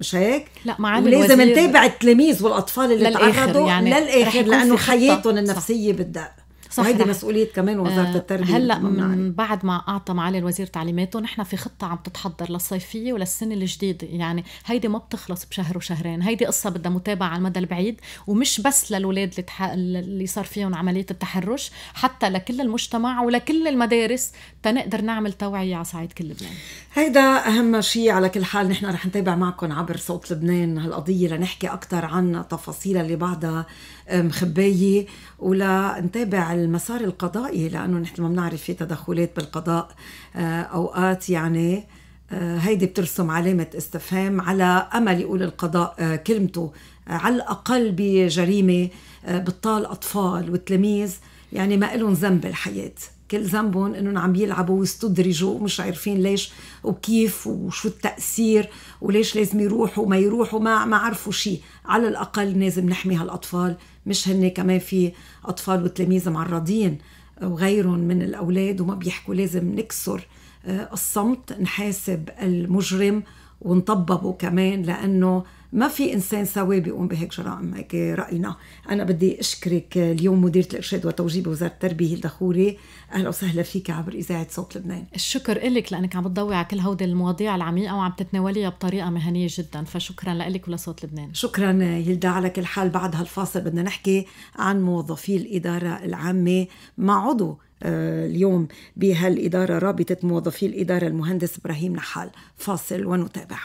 مش هيك؟ لا معالي ولازم نتابع التلاميذ والأطفال اللي تعرضوا يعني. للآخر لأنه حياتهم النفسية بالدق صح وهيدي مسؤولية كمان وزارة آه التربية هلأ من بعد ما أعطى معالي الوزير تعليماته نحن في خطة عم تتحضر للصيفية وللسنة الجديدة. يعني هيدي ما بتخلص بشهر وشهرين. هيدي قصة بدها متابعة على المدى البعيد ومش بس للاولاد اللي, تح... اللي صار فيهم عملية التحرش حتى لكل المجتمع ولكل المدارس تنقدر نعمل توعية على صعيد كل لبنان. هيدا أهم شيء على كل حال نحن رح نتابع معكم عبر صوت لبنان هالقضية لنحكي أكثر عن تفاصيلها اللي بعدها مخبايه ولنتابع المسار القضائي لأنه نحن ما بنعرف في تدخلات بالقضاء آه، أوقات يعني آه، هيدي بترسم علامة استفهام على أمل يقول القضاء آه، كلمته على الأقل بجريمة بطال أطفال وتلاميذ يعني ما لهم ذنب بالحياة. كل ذنبهم إنهم عم يلعبوا ويستدرجوا ومش عارفين ليش وكيف وشو التأثير وليش لازم يروحوا وما يروحوا ما ما عرفوا شيء على الأقل لازم نحمي هالأطفال. مش هن كمان في أطفال وتلاميذ معرضين وغيرهم من الأولاد وما بيحكوا. لازم نكسر آه، الصمت نحاسب المجرم ونطببه كمان لأنه ما في إنسان سوي بيقوم بهيك جرائم هيك رأينا. أنا بدي أشكرك اليوم مديرة الإرشاد والتوجيه بوزارة التربية هيلدا خوري. أهلا وسهلا فيك عبر إذاعة صوت لبنان. الشكر لك لأنك عم بتضوي على كل هودي المواضيع العميقة وعم تتناوليها بطريقة مهنية جدا فشكرا لك ولصوت لبنان. شكرا هيلدا. على كل حال بعد هالفاصل بدنا نحكي عن موظفي الإدارة العامة. مع عضو آه، اليوم بهالإدارة رابطة موظفي الإدارة المهندس إبراهيم نحال. فاصل ونتابع.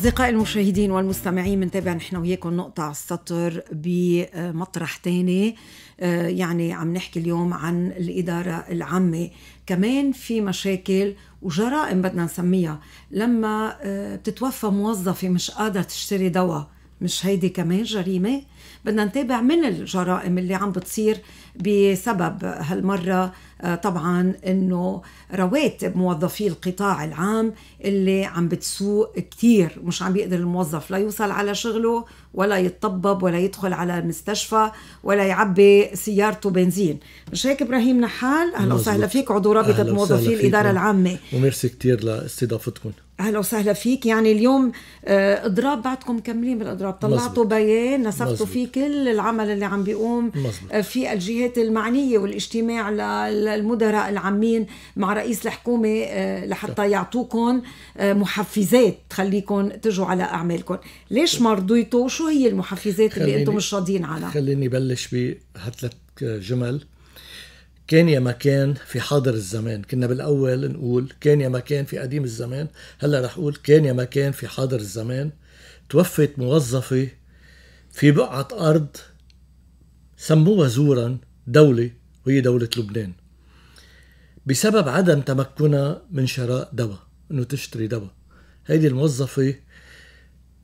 أصدقائي المشاهدين والمستمعين بنتابع نحن وياكم نقطة على السطر بمطرح تاني. آه، يعني عم نحكي اليوم عن الإدارة العامة. كمان في مشاكل وجرائم بدنا نسميها. لما آه، بتتوفى موظفة مش قادرة تشتري دواء مش هيدي كمان جريمة؟ بدنا نتابع من الجرائم اللي عم بتصير بسبب هالمرة آه، طبعا إنه رواتب موظفي القطاع العام اللي عم بتسوق كثير مش عم بيقدر الموظف لا يوصل على شغله ولا يتطبب ولا يدخل على المستشفى ولا يعبي سيارته بنزين. مش هيك إبراهيم نحال؟ أهلا وسهلا فيك عضو رابطه موظفي الإدارة العامة. وميرسي كثير لاستضافتكم. أهلا وسهلا فيك. يعني اليوم آه، إضراب بعدكم مكملين بالإضراب؟ طلعتوا بيان نسقتوا فيه كل العمل اللي عم بيقوم. آه، في الجهات المعنية والاجتماع للمدراء العامين مع رئيس الحكومة آه، لحتى يعطوكم محفزات تخليكم تجوا على اعمالكم ليش ما رضيتوا شو هي المحفزات اللي أنتم مش راضيين عنها؟ خليني بلش بهالثلاث جمل. كان يا ما كان في حاضر الزمان. كنا بالأول نقول كان يا ما كان في قديم الزمان. هلأ رح أقول كان يا ما كان في حاضر الزمان. توفت موظفة في بقعة أرض سموها زورا. دولة وهي دولة لبنان. بسبب عدم تمكنها من شراء دواء إنه تشتري دواء. هيدي الموظفة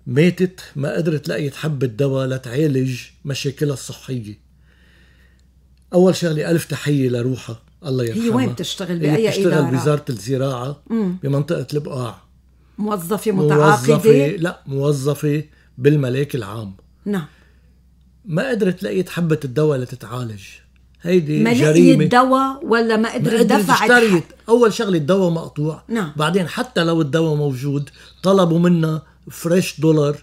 ماتت ما قدرت لقيت حبة دواء لتعالج مشاكلها الصحية. أول شغلة ألف تحية لروحها. الله يرحمها. هي وين بتشتغل؟ بأي بتشتغل إدارة؟ بوزارة الزراعة مم. بمنطقة البقاع. موظفة متعاقدة؟ موظفة لا موظفة بالملاك العام. نعم. ما قدرت لقيت حبة الدواء لتتعالج. هيدي ما جريمة. الدواء ولا ما قدرت دفعت اشتريت. أول شغلة الدواء مقطوع. نعم. بعدين حتى لو الدواء موجود طلبوا منها فريش دولار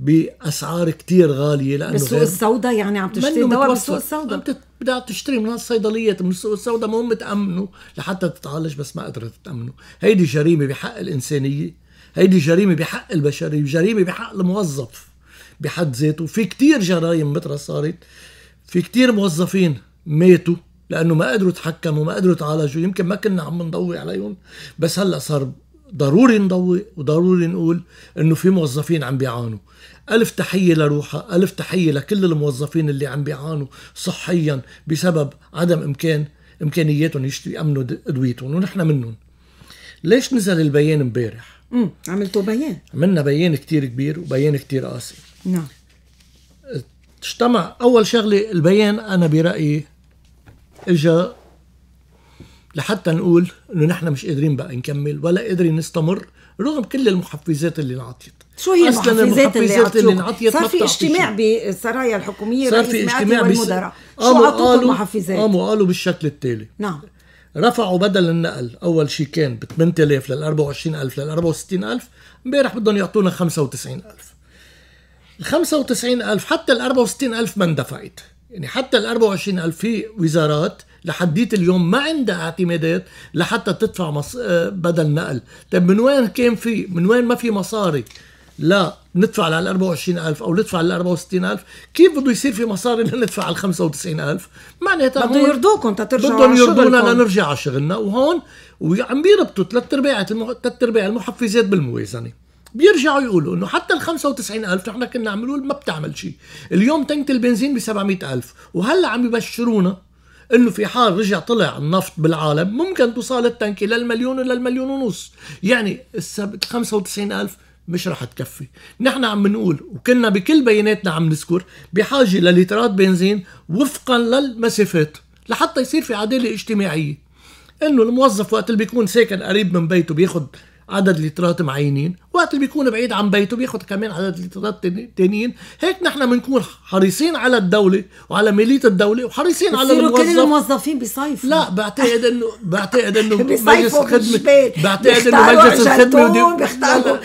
بأسعار كتير غالية لأنه بالسوق السوداء يعني عم تشتري دواء بالسوق السوداء. عم بدها تشتري من الصيدليات من السوق السوداء ما هم تامنوا لحتى تتعالج بس ما قدرت تامنوا هيدي جريمة بحق الإنسانية. هيدي جريمة بحق البشرية. جريمة بحق الموظف بحد ذاته. في كتير جرائم مثل صارت. في كتير موظفين ماتوا لأنه ما قدروا يتحكموا ما قدروا يتعالجوا. يمكن ما كنا عم نضوي عليهم بس هلأ صار ضروري نضوي وضروري نقول إنه في موظفين عم بيعانوا. ألف تحية لروحها ألف تحية لكل الموظفين اللي عم بيعانوا صحيا بسبب عدم إمكان إمكانياتهم يأمنوا أدويتهم ونحن منهم. ليش نزل البيان امبارح؟ امم عملتوا بيان. عملنا بيان كتير كبير وبيان كتير قاسي. نعم. اجتمع أول شغلة البيان أنا برأيي إجا لحتى نقول إنه نحن مش قادرين بقى نكمل ولا قادرين نستمر. رغم كل المحفزات اللي انعطيت. شو هي أصلاً المحفزات اللي المحفزات اللي؟ انعطيت صار في اجتماع شيء. بسرايا الحكومية صار في اجتماع بس- والمدراء. شو قاموا عطوكم قالوا المحفزات؟ قاموا قالوا بالشكل التالي. نعم. رفعوا بدل النقل أول شيء كان ب 8000 لل 24000 لل 64000 امبارح بدهم يعطونا 95000 ال 95000 حتى ال 64000 ما اندفعت. يعني حتى ال 24000 في وزارات لحديت اليوم ما عندها اعتمادات لحتى تدفع مص... آه، بدل نقل. طيب من وين كان في من وين ما في مصاري لا ندفع لل 24000 أو ندفع لل 64000 كيف بده يصير في مصاري لندفع على 95000 معناتها بده يرضوكم تترجعوا بدهم على يرضونا. لنرجع على شغلنا وهون وعم بيربطوا ثلاث ارباع المح... ثلاث أرباع المحفزات بالموازنة. بيرجعوا يقولوا إنه حتى ال 95000 نحن كنا عم نقول ما بتعمل شيء. اليوم تنك البنزين ب 700000 وهلأ عم يبشرونا إنه في حال رجع طلع النفط بالعالم ممكن توصل التنكي للمليون وللمليون ونص. يعني السب- 95000 مش رح تكفي. نحن عم نقول وكنا بكل بياناتنا عم نذكر بحاجة لليترات بنزين وفقا للمسافات لحتى يصير في عدالة اجتماعية. إنه الموظف وقت اللي بيكون ساكن قريب من بيته بياخد عدد لترات معينين. وقت اللي بيكون بعيد عن بيته بياخد كمان عدد لترات تاني- تانيين. هيك نحن بنكون حريصين على الدولة وعلى مالية الدولة وحريصين على بصيروا كل الموظف. الموظفين بيصيفوا لا بعتقد انه بعتقد إنه مجلس بالجبال بعتقد إنه مجلس ودي... بيختاروا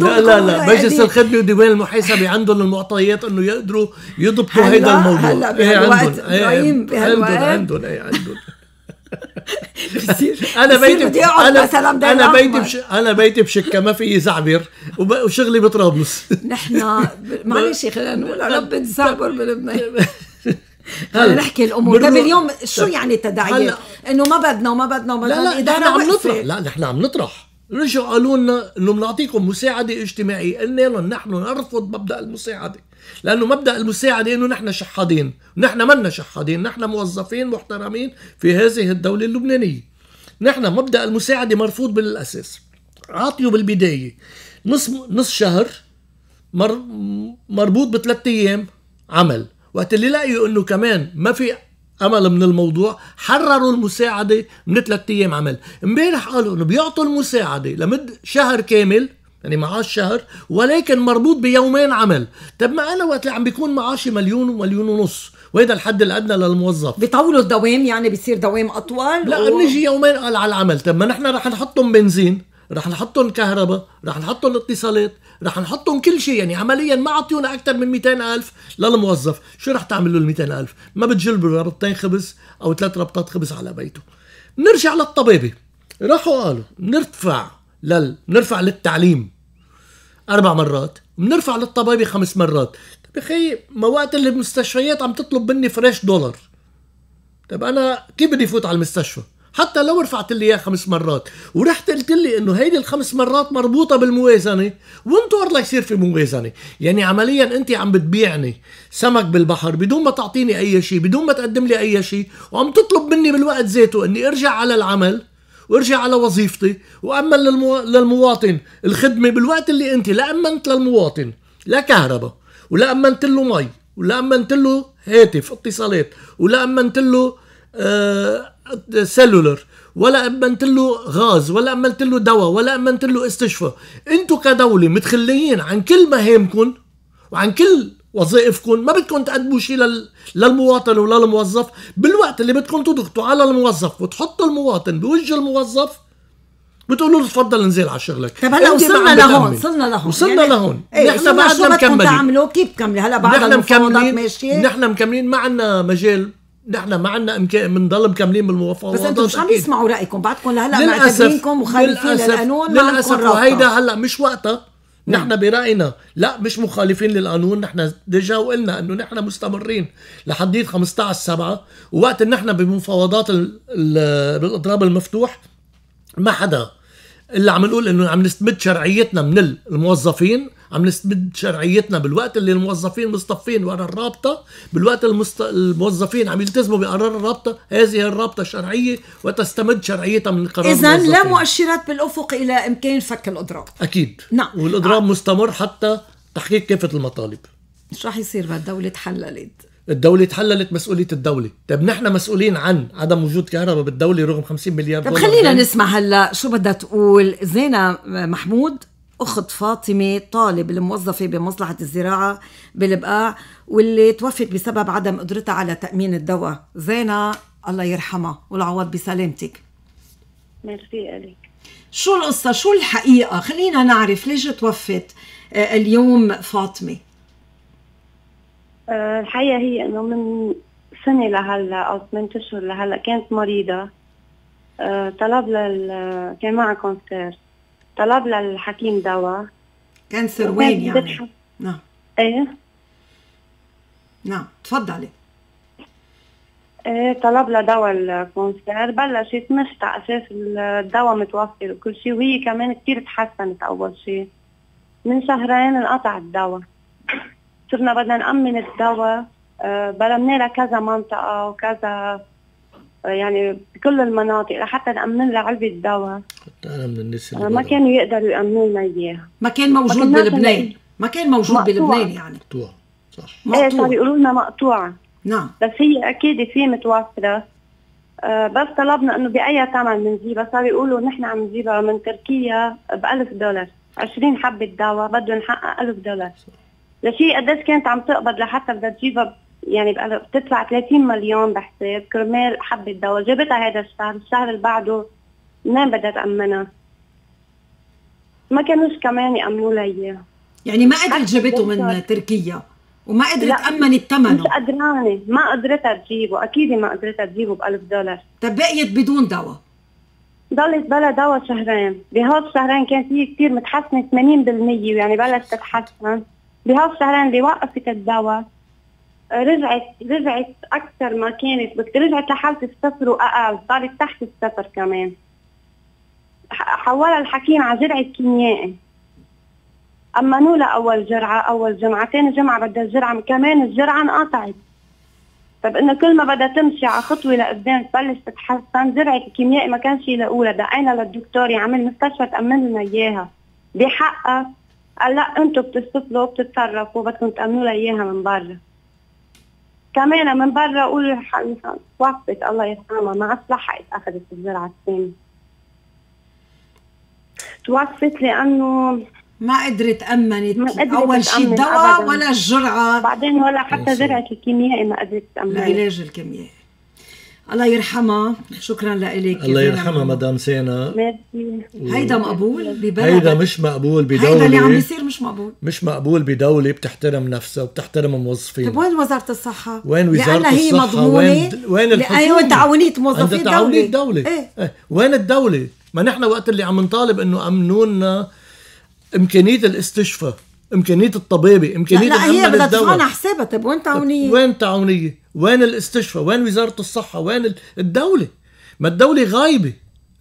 لا لا. لا, مجلس. الخدمة وديوان المحاسبة عندهم المعطيات إنه يقدروا يضبطوا هيدا الموضوع. هلا إيه بهالوقت، عندهم. إيه إبراهيم، عندهم بهالوقت. عندهم إيه عندهم. بصير أنا بيتي بدي أقعد أنا مثلا بدل أنا بيتي. بش... أنا بيتي بشكه ما في زعبر وب... وشغلي بطرابلس نحن معلش خلينا نقول رب تزعبر بلبنان هلا، خلينا نحكي الأمور طيب اليوم شو يعني التداعيات؟ هلا. إنه ما بدنا وما بدنا وما بدنا لا لا نحن عم. نطرح لا نحن عم نطرح رجعوا قالوا لنا إنه بنعطيكم مساعدة اجتماعية قلنا لهم نحن نرفض مبدأ المساعدة لأنه مبدأ المساعدة إنه نحن شحادين نحن منا شحادين نحن موظفين محترمين في هذه الدولة اللبنانية. نحن مبدأ المساعدة مرفوض بالأساس. عاطيوا بالبداية. نص نص شهر مر مربوط بثلاث أيام عمل. وقت اللي لقيوا إنه كمان ما في أمل من الموضوع حرروا المساعدة من ثلاث أيام عمل. امبارح قالوا إنه بيعطوا المساعدة لمد شهر كامل يعني معاش شهر ولكن مربوط بيومين عمل. طب ما أنا وقت اللي عم بيكون معاشي مليون ومليون ونص وهذا الحد الأدنى للموظف. بيطولوا الدوام يعني بيصير دوام أطول لا و- بنيجي يومين قال على العمل. طب ما نحن رح نحطهم بنزين رح نحطهم كهرباء رح نحطهم اتصالات رح نحطهم كل شيء. يعني عمليا ما عطيونا أكثر من 200 ألف للموظف. شو رح تعمل له ال 200 ألف؟ ما بتجلبوا ربطتين خبز أو ثلاث ربطات خبز على بيته. نرجع للطبابه راحوا قالوا نرفع لل نرفع للتعليم أربع مرات بنرفع للطبابه خمس مرات. طيب يا أخي ما وقت اللي المستشفيات عم تطلب مني فريش دولار. طيب أنا كيف بدي فوت على المستشفى؟ حتى لو رفعت لي اياه خمس مرات. ورحت قلت لي إنه هيدي الخمس مرات مربوطة بالموازنة وانطر ليصير في موازنة. يعني عمليا انت عم بتبيعني سمك بالبحر بدون ما تعطيني أي شيء بدون ما تقدم لي أي شيء وعم تطلب مني بالوقت ذاته إني أرجع على العمل. وارجع على وظيفتي. وامن للمو... للمواطن الخدمة بالوقت اللي أنت لا امنت للمواطن لا كهرباء ولا امنت له مي ولا امنت له هاتف اتصالات ولا امنت له آه cellular ولا امنت له غاز ولا امنت له دواء ولا امنت له استشفاء أنتوا كدولة متخليين عن كل مهامكم وعن كل وظائفكم ما بدكم تقدموا شيء لل... للمواطن ولا الموظف بالوقت اللي بدكم تضغطوا على الموظف وتحطوا المواطن بوجه الموظف بتقولوا له تفضل انزل على شغلك. طيب هلا وصلنا لهون. وصلنا لهون. وصلنا لهون. إيه نحن بعدنا بدكم مكملين. تعملوا كيف كملي؟ هلا بعد نحن مكملين ماشية؟ نحن مكملين. ما عندنا مجال. نحن ما عندنا امكان بنضل مكملين بالمفاوضات. بس أنتم مش عم. يسمعوا رأيكم؟ بعدكم لهلا معتبرينكم مخالفين للقانون للأسف. وهيدا هلا مش وقتها. نحن برأينا لا مش مخالفين للقانون نحن ديجا وقلنا إنه نحن مستمرين لحديت 15 7 ووقت نحن بمفاوضات ال- ال- بالإضراب المفتوح ما حدا اللي عم نقول إنه عم نستمد شرعيتنا من الموظفين عم نستمد شرعيتنا بالوقت اللي الموظفين مصطفين ورا الرابطة بالوقت المست... الموظفين عم يلتزموا بقرار الرابطة هذه الرابطة شرعية وتستمد شرعيتها من قرار اذا لا. مؤشرات بالأفق إلى إمكان فك الأضراب أكيد نعم. والأضراب مستمر حتى تحقيق كافة المطالب شو رح يصير بعد الدولة تحللت الدولة تحللت مسؤولية الدولة طيب نحن مسؤولين عن عدم وجود كهرباء بالدولة رغم 50 مليار دولار خلينا. نسمع هلا شو بدها تقول زينة محمود أخت فاطمة طالب الموظفة بمصلحة الزراعة بالبقاع واللي توفت بسبب عدم قدرتها على تأمين الدواء. زينة الله يرحمها والعوض بسلامتك. ميرسي إلك شو القصة؟ شو الحقيقة؟ خلينا نعرف ليش توفت آه، اليوم فاطمة. أه الحقيقة هي إنه من سنة لهلا أو 8 أشهر لهلا كانت مريضة. أه طلب لل كان معها cancer طلب للحكيم دواء. cancer وين يعني؟ نعم. إيه. نعم. تفضلي. إيه طلب لها دواء ال cancer بلشت مشت على أساس الدواء متوفر وكل شيء وهي كمان كثير تحسنت أول شيء. من شهرين انقطع الدواء. صرنا بدنا نأمن الدواء أه بلمنا لها كذا منطقة وكذا يعني بكل المناطق لحتى نأمن لها علبة دواء. حتى أنا من الناس أه ما كانوا يقدروا يأمنوا لنا إياها. ما كان موجود بلبنان. ما كان موجود. بلبنان يعني. مقطوع صح. إيه صار مقطوع يقولوا لنا مقطوعة نعم. بس هي أكيد في متوفرة. آه بس طلبنا إنه بأي ثمن بنجيبها صار يقولوا نحن عم نجيبها من تركيا ب 1000 دولار. 20 حبة دواء بده نحقق 1000 دولار. لشيء قديش كانت عم تقبض لحتى بدها تجيبها يعني بقى بتدفع 30 مليون بحساب كرمال حبة دواء جابتها هذا الشهر الشهر اللي بعده منين بدها تأمنها. ما كانوش كمان يأمنوا لها إياها. يعني ما قدرت جابته من. تركيا وما قدرت. أمنت مش ثمنه. قدرانة ما قدرتها تجيبه أكيد ما قدرتها تجيبه ب 1000 دولار. طب بقيت بدون دواء؟ ضلت بلا دواء شهرين. بهول الشهرين كانت هي كثير متحسنة 80% ويعني بلشت تتحسن. بهول الشهرين اللي وقفت الدواء رجعت رجعت أكثر ما كانت بس رجعت لحالة الصفر وأقل صارت تحت الصفر كمان. حولها الحكيم على جرعة كيميائي. أمنوا لها أول جرعة أول جمعة ثاني جمعة بدها الجرعة كمان الجرعة انقطعت. طب إنه كل ما بدها تمشي على خطوة لقدام تبلش تتحسن زرعه الكيميائي ما كانش يلاقولها دقينا للدكتور يعمل مستشفى تأمن لنا إياها. بحقها. قال لا أنتم بتتصلوا وبتتصرفوا بدكم تأمنوا لها إياها من برا. كمان من برا قولوا الح- توفت الله يرحمها ما عاد لحقت أخذت الجرعه الثانية. توفت لأنه ما قدرت أمنت. ما قدرت أول شيء الدواء. ولا الجرعة. بعدين ولا حتى زرعة الكيميائي ما قدرت تامنها العلاج الكيميائي. الله يرحمها شكرا لك الله يرحمها مدام سينا. هيدا مقبول ببلد هيدا مش مقبول هيدا اللي عم بدولة بيصير مش مقبول. مش مقبول بدولة بتحترم نفسها وبتحترم طيب الموظفين وين وزارة الصحة؟ وين وزارة لأنها هي الصحة؟ مضمونة. وين وين الحكومة؟ أيوة تعاونية موظفي عندها تعاونية الدولة دولة. إيه. إيه. وين الدولة؟ ما نحن وقت اللي عم نطالب إنه امنوا لنا إمكانية الاستشفاء. إمكانية الطبابة لا, امكانية لا هي بدها. تدفعنا حسابها طيب وين تعاونية؟ وين التعاونية؟ وين الاستشفاء؟ وين وزارة الصحة؟ وين ال- الدولة؟ ما الدولة غايبة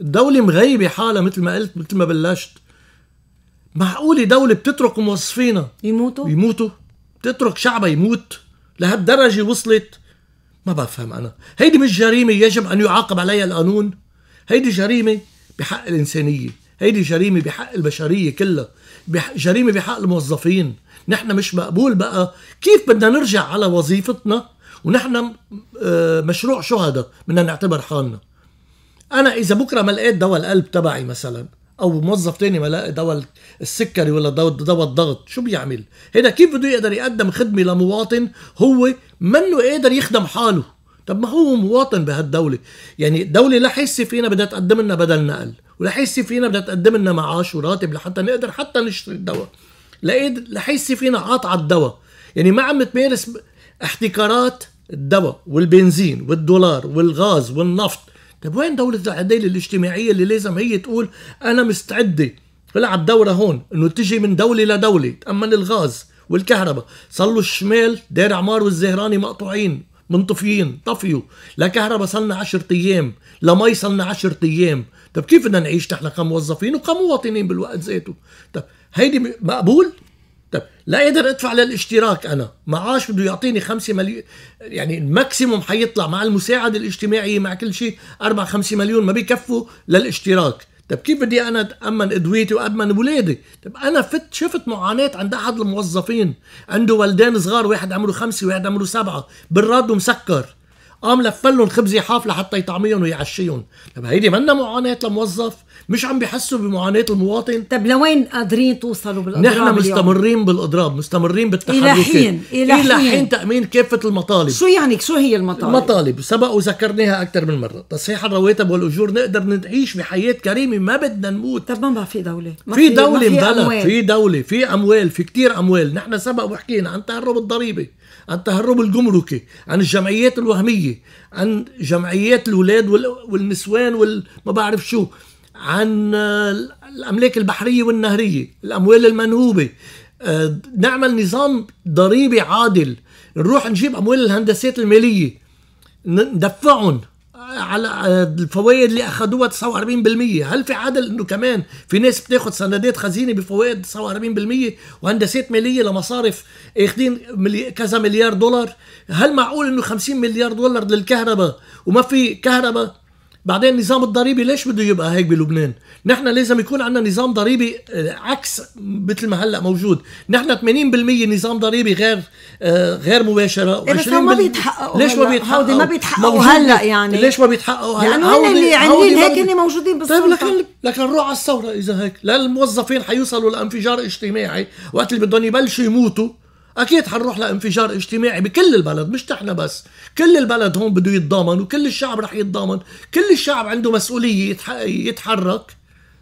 الدولة مغيبة حالها مثل ما قلت مثل ما بلشت معقولة دولة بتترك موظفينها يموتوا؟ يموتوا بتترك شعبها يموت لهالدرجة وصلت ما بفهم أنا هيدي مش جريمة يجب أن يعاقب عليها القانون هيدي جريمة بحق الإنسانية هيدي جريمة بحق البشرية كلها بح... جريمة بحق الموظفين. نحن مش مقبول بقى كيف بدنا نرجع على وظيفتنا ونحن آه، مشروع شهداء بدنا نعتبر حالنا. أنا إذا بكرة ما لقيت دواء القلب تبعي مثلا أو موظف تاني ما لقى دواء السكري ولا دواء الضغط شو بيعمل؟ هيدا كيف بده يقدر يقدم خدمة لمواطن هو منه قادر يخدم حاله؟ طب ما هو مواطن بهالدولة؟ يعني الدولة لا حسي فينا بدها تقدم لنا بدل نقل. ولا حسي فينا بدها تقدم لنا معاش وراتب لحتى نقدر حتى نشتري الدواء. لقيت لحسي فينا قاطعة الدواء. يعني ما عم تمارس احتكارات الدواء والبنزين والدولار والغاز والنفط. طيب وين دولة العدالة الاجتماعية اللي لازم هي تقول أنا مستعدة بلعب دورة هون إنه تجي من دولة لدولة تأمن الغاز والكهرباء. له الشمال دير عمار والزهراني مقطوعين منطفيين طفيوا. لا كهرباء صلنا عشرة أيام لا مي صلنا عشرة أيام. طب كيف بدنا نعيش نحن كموظفين وكمواطنين بالوقت ذاته؟ طب هيدي مقبول؟ طيب لا قادر ادفع للاشتراك أنا معاش بده يعطيني خمسة مليون يعني ال maximum حيطلع مع المساعد الاجتماعي مع كل شيء 4 5 مليون ما بيكفوا للاشتراك. طيب كيف بدي أنا اتامن أدويتي وامن اولادي طيب أنا فت شفت معاناة عند أحد الموظفين. عنده ولدين صغار واحد عمره خمسة وواحد عمره سبعة بالراد مسكر. قام لفلهم خبزة حاف لحتى يطعميهم ويعشيهم. طب هيدي منا معاناة لموظف؟ مش عم بيحسوا بمعاناة المواطن؟ طب لوين قادرين توصلوا بالأضراب نحن اليوم؟ مستمرين بالأضراب مستمرين بالتحركات. إلى حين- إلى إلى حين. حين تأمين كافة المطالب. شو يعني؟ شو هي المطالب؟ المطالب. سبق وذكرناها أكثر من مرة. تصحيح الرواتب والأجور نقدر نعيش بحياه كريمة ما بدنا نموت. طب ما بقى في دولة. ما في ما دولة مبلا. في دولة في أموال في كتير أموال. نحن سبق وحكينا عن تهرب الضريبة عن تهرب الجمركي عن الجمعيات الوهمية عن جمعيات الأولاد وال- والنسوان والما بعرف شو. عن آه، الأملاك البحرية والنهرية الأموال المنهوبة. آه، نعمل نظام ضريبي عادل. نروح نجيب أموال الهندسات المالية. ندفعهم على الفوائد اللي أخذوها 49% هل في عدل إنه كمان في ناس بتاخذ سندات خزينة بفوائد 49% وهندسات مالية لمصارف أخذين ملي كذا مليار دولار؟ هل معقول إنه 50 مليار دولار للكهرباء وما في كهرباء؟ بعدين النظام الضريبي ليش بده يبقى هيك بلبنان؟ نحن لازم يكون عندنا نظام ضريبي آه، عكس مثل ما هلأ موجود، نحن 80% نظام ضريبي غير آه، غير مباشرة إيه بس ما و20% بيتحققوا ليش ما. بيتحققوا؟ ما بيتحققوا. هلأ يعني. ليش ما بيتحققوا هلأ؟ لأنه هن اللي عاملين هيك برضه- هن موجودين طيب بالسلطة لكن لكن نروح على الثورة إذا هيك لا الموظفين حيوصلوا لانفجار اجتماعي وقت اللي بدهم يبلشوا يموتوا أكيد حنروح لانفجار اجتماعي بكل البلد مش نحن بس. كل البلد هون بده يتضامن وكل الشعب رح يتضامن. كل الشعب عنده مسؤولية يتح... يتحرك.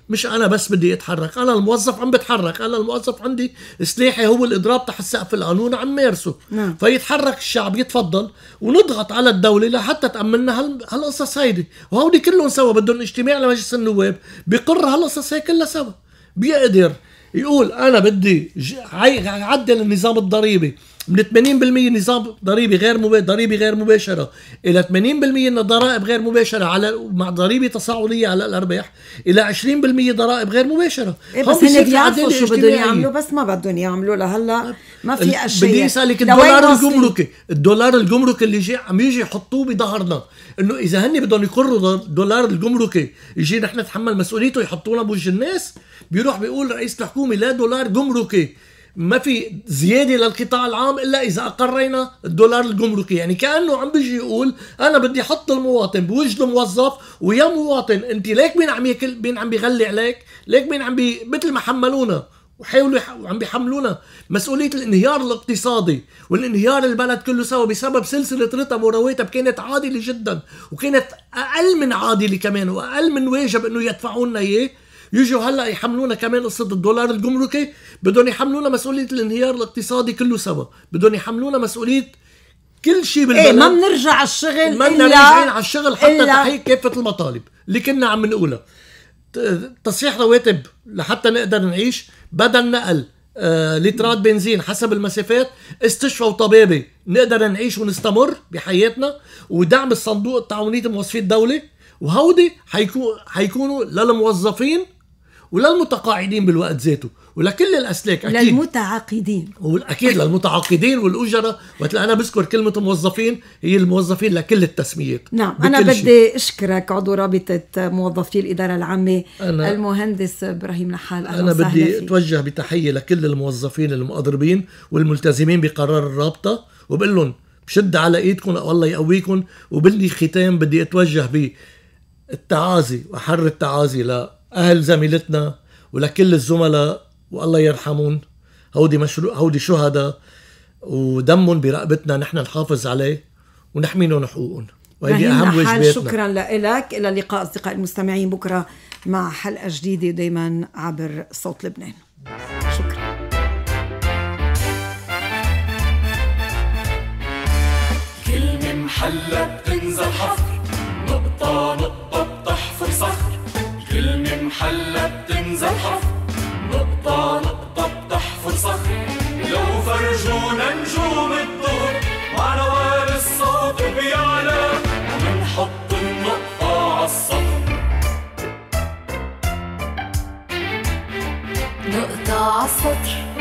مش أنا بس بدي أتحرك أنا الموظف عم بتحرك. أنا الموظف عندي سلاحي هو الإضراب تحت سقف القانون عم مارسه. نعم. فيتحرك الشعب يتفضل. ونضغط على الدولة لحتى تأمننا هال- هالقصص هيدي. وهودي كلهم سوا بدهم اجتماع لمجلس النواب بيقر هالقصص هي كلها سوا. بيقدر. يقول أنا بدي عدل النظام الضريبي. من 80% نظام ضريبي غير مباشر ضريبه غير مباشرة إلى 80% من الضرائب غير مباشرة على مع ضريبة تصاعديه على الأرباح إلى 20% ضرائب غير مباشرة إيه بس هن بيعرفوا شو بدهم. يعملوا بس ما بدهم يعملوا لهلأ ما في أشياء بدي أسألك الدولار؟ الجمركي الدولار الجمركي اللي جي عم يجي يحطوه بظهرنا إنه إذا هن بدهم يقروا الدولار الجمركي يجي نحن نتحمل مسؤوليته يحطونا بوجه الناس بيروح بيقول رئيس الحكومة لا دولار جمركي ما في زيادة للقطاع العام إلا إذا أقرينا الدولار الجمركي. يعني كأنه عم بيجي يقول أنا بدي أحط المواطن بوجه الموظف ويا مواطن. أنت ليك مين عم يكل مين عم بيغلي عليك؟ ليك مين عم بي مثل ما حملونا. وحاولوا. وعم بيحملونا. مسؤولية الانهيار الاقتصادي والانهيار البلد كله سوا بسبب سلسلة رتب ورواتب كانت عادلة جدا وكانت أقل من عادلة كمان وأقل من واجب إنه يدفعوا لنا إياه. يجوا هلا يحملونا كمان قصة الدولار الجمركي. بدهم يحملونا مسؤولية الانهيار الاقتصادي كله سوا. بدهم يحملونا مسؤولية كل شيء بالبلد. إيه ما بنرجع على الشغل ما راجعين على الشغل حتى إلا- تحقيق كافة المطالب. اللي كنا عم نقولها تصحيح رواتب لحتى نقدر نعيش. بدل نقل آه لترات بنزين حسب المسافات استشفاء وطبابة نقدر نعيش ونستمر بحياتنا. ودعم الصندوق التعاونية موظفي الدولة وهودي حيكون حيكونوا للموظفين وللمتقاعدين بالوقت ذاته ولكل الأسلاك أكيد. للمتعاقدين. واكيد للمتعاقدين والأجرة. وقت أنا بذكر كلمة موظفين هي الموظفين لكل التسميات. نعم أنا بكل شيء. بدي أشكرك عضو رابطة موظفي الإدارة العامة أنا- المهندس إبراهيم نحال. أنا بدي. أتوجه بتحية لكل الموظفين المقربين والملتزمين بقرار الرابطة وبقول لهم بشد على إيدكم والله يقويكم. وبالختام بدي أتوجه بالتعازي واحر التعازي لاهل زميلتنا ولكل الزملاء والله يرحمون. هودي مشروع هودي شهداء ودمهم برقبتنا نحن نحافظ عليه ونحميهم حقوقهم وهيدي إبراهيم أهم واجباتنا شكرا لك إلى اللقاء أصدقائي المستمعين بكرة مع حلقة جديدة دايما عبر صوت لبنان. شكرا. كلمة محلة بتنزل حفر نقطة نقطة. كلمة محلة بتنزل حفر نقطة نقطة بتحفر صخر. لو فرجونا نجوم الظهر مع نوال الصوت بيعلى. ومنحط النقطة عالصفر نقطة عالسطر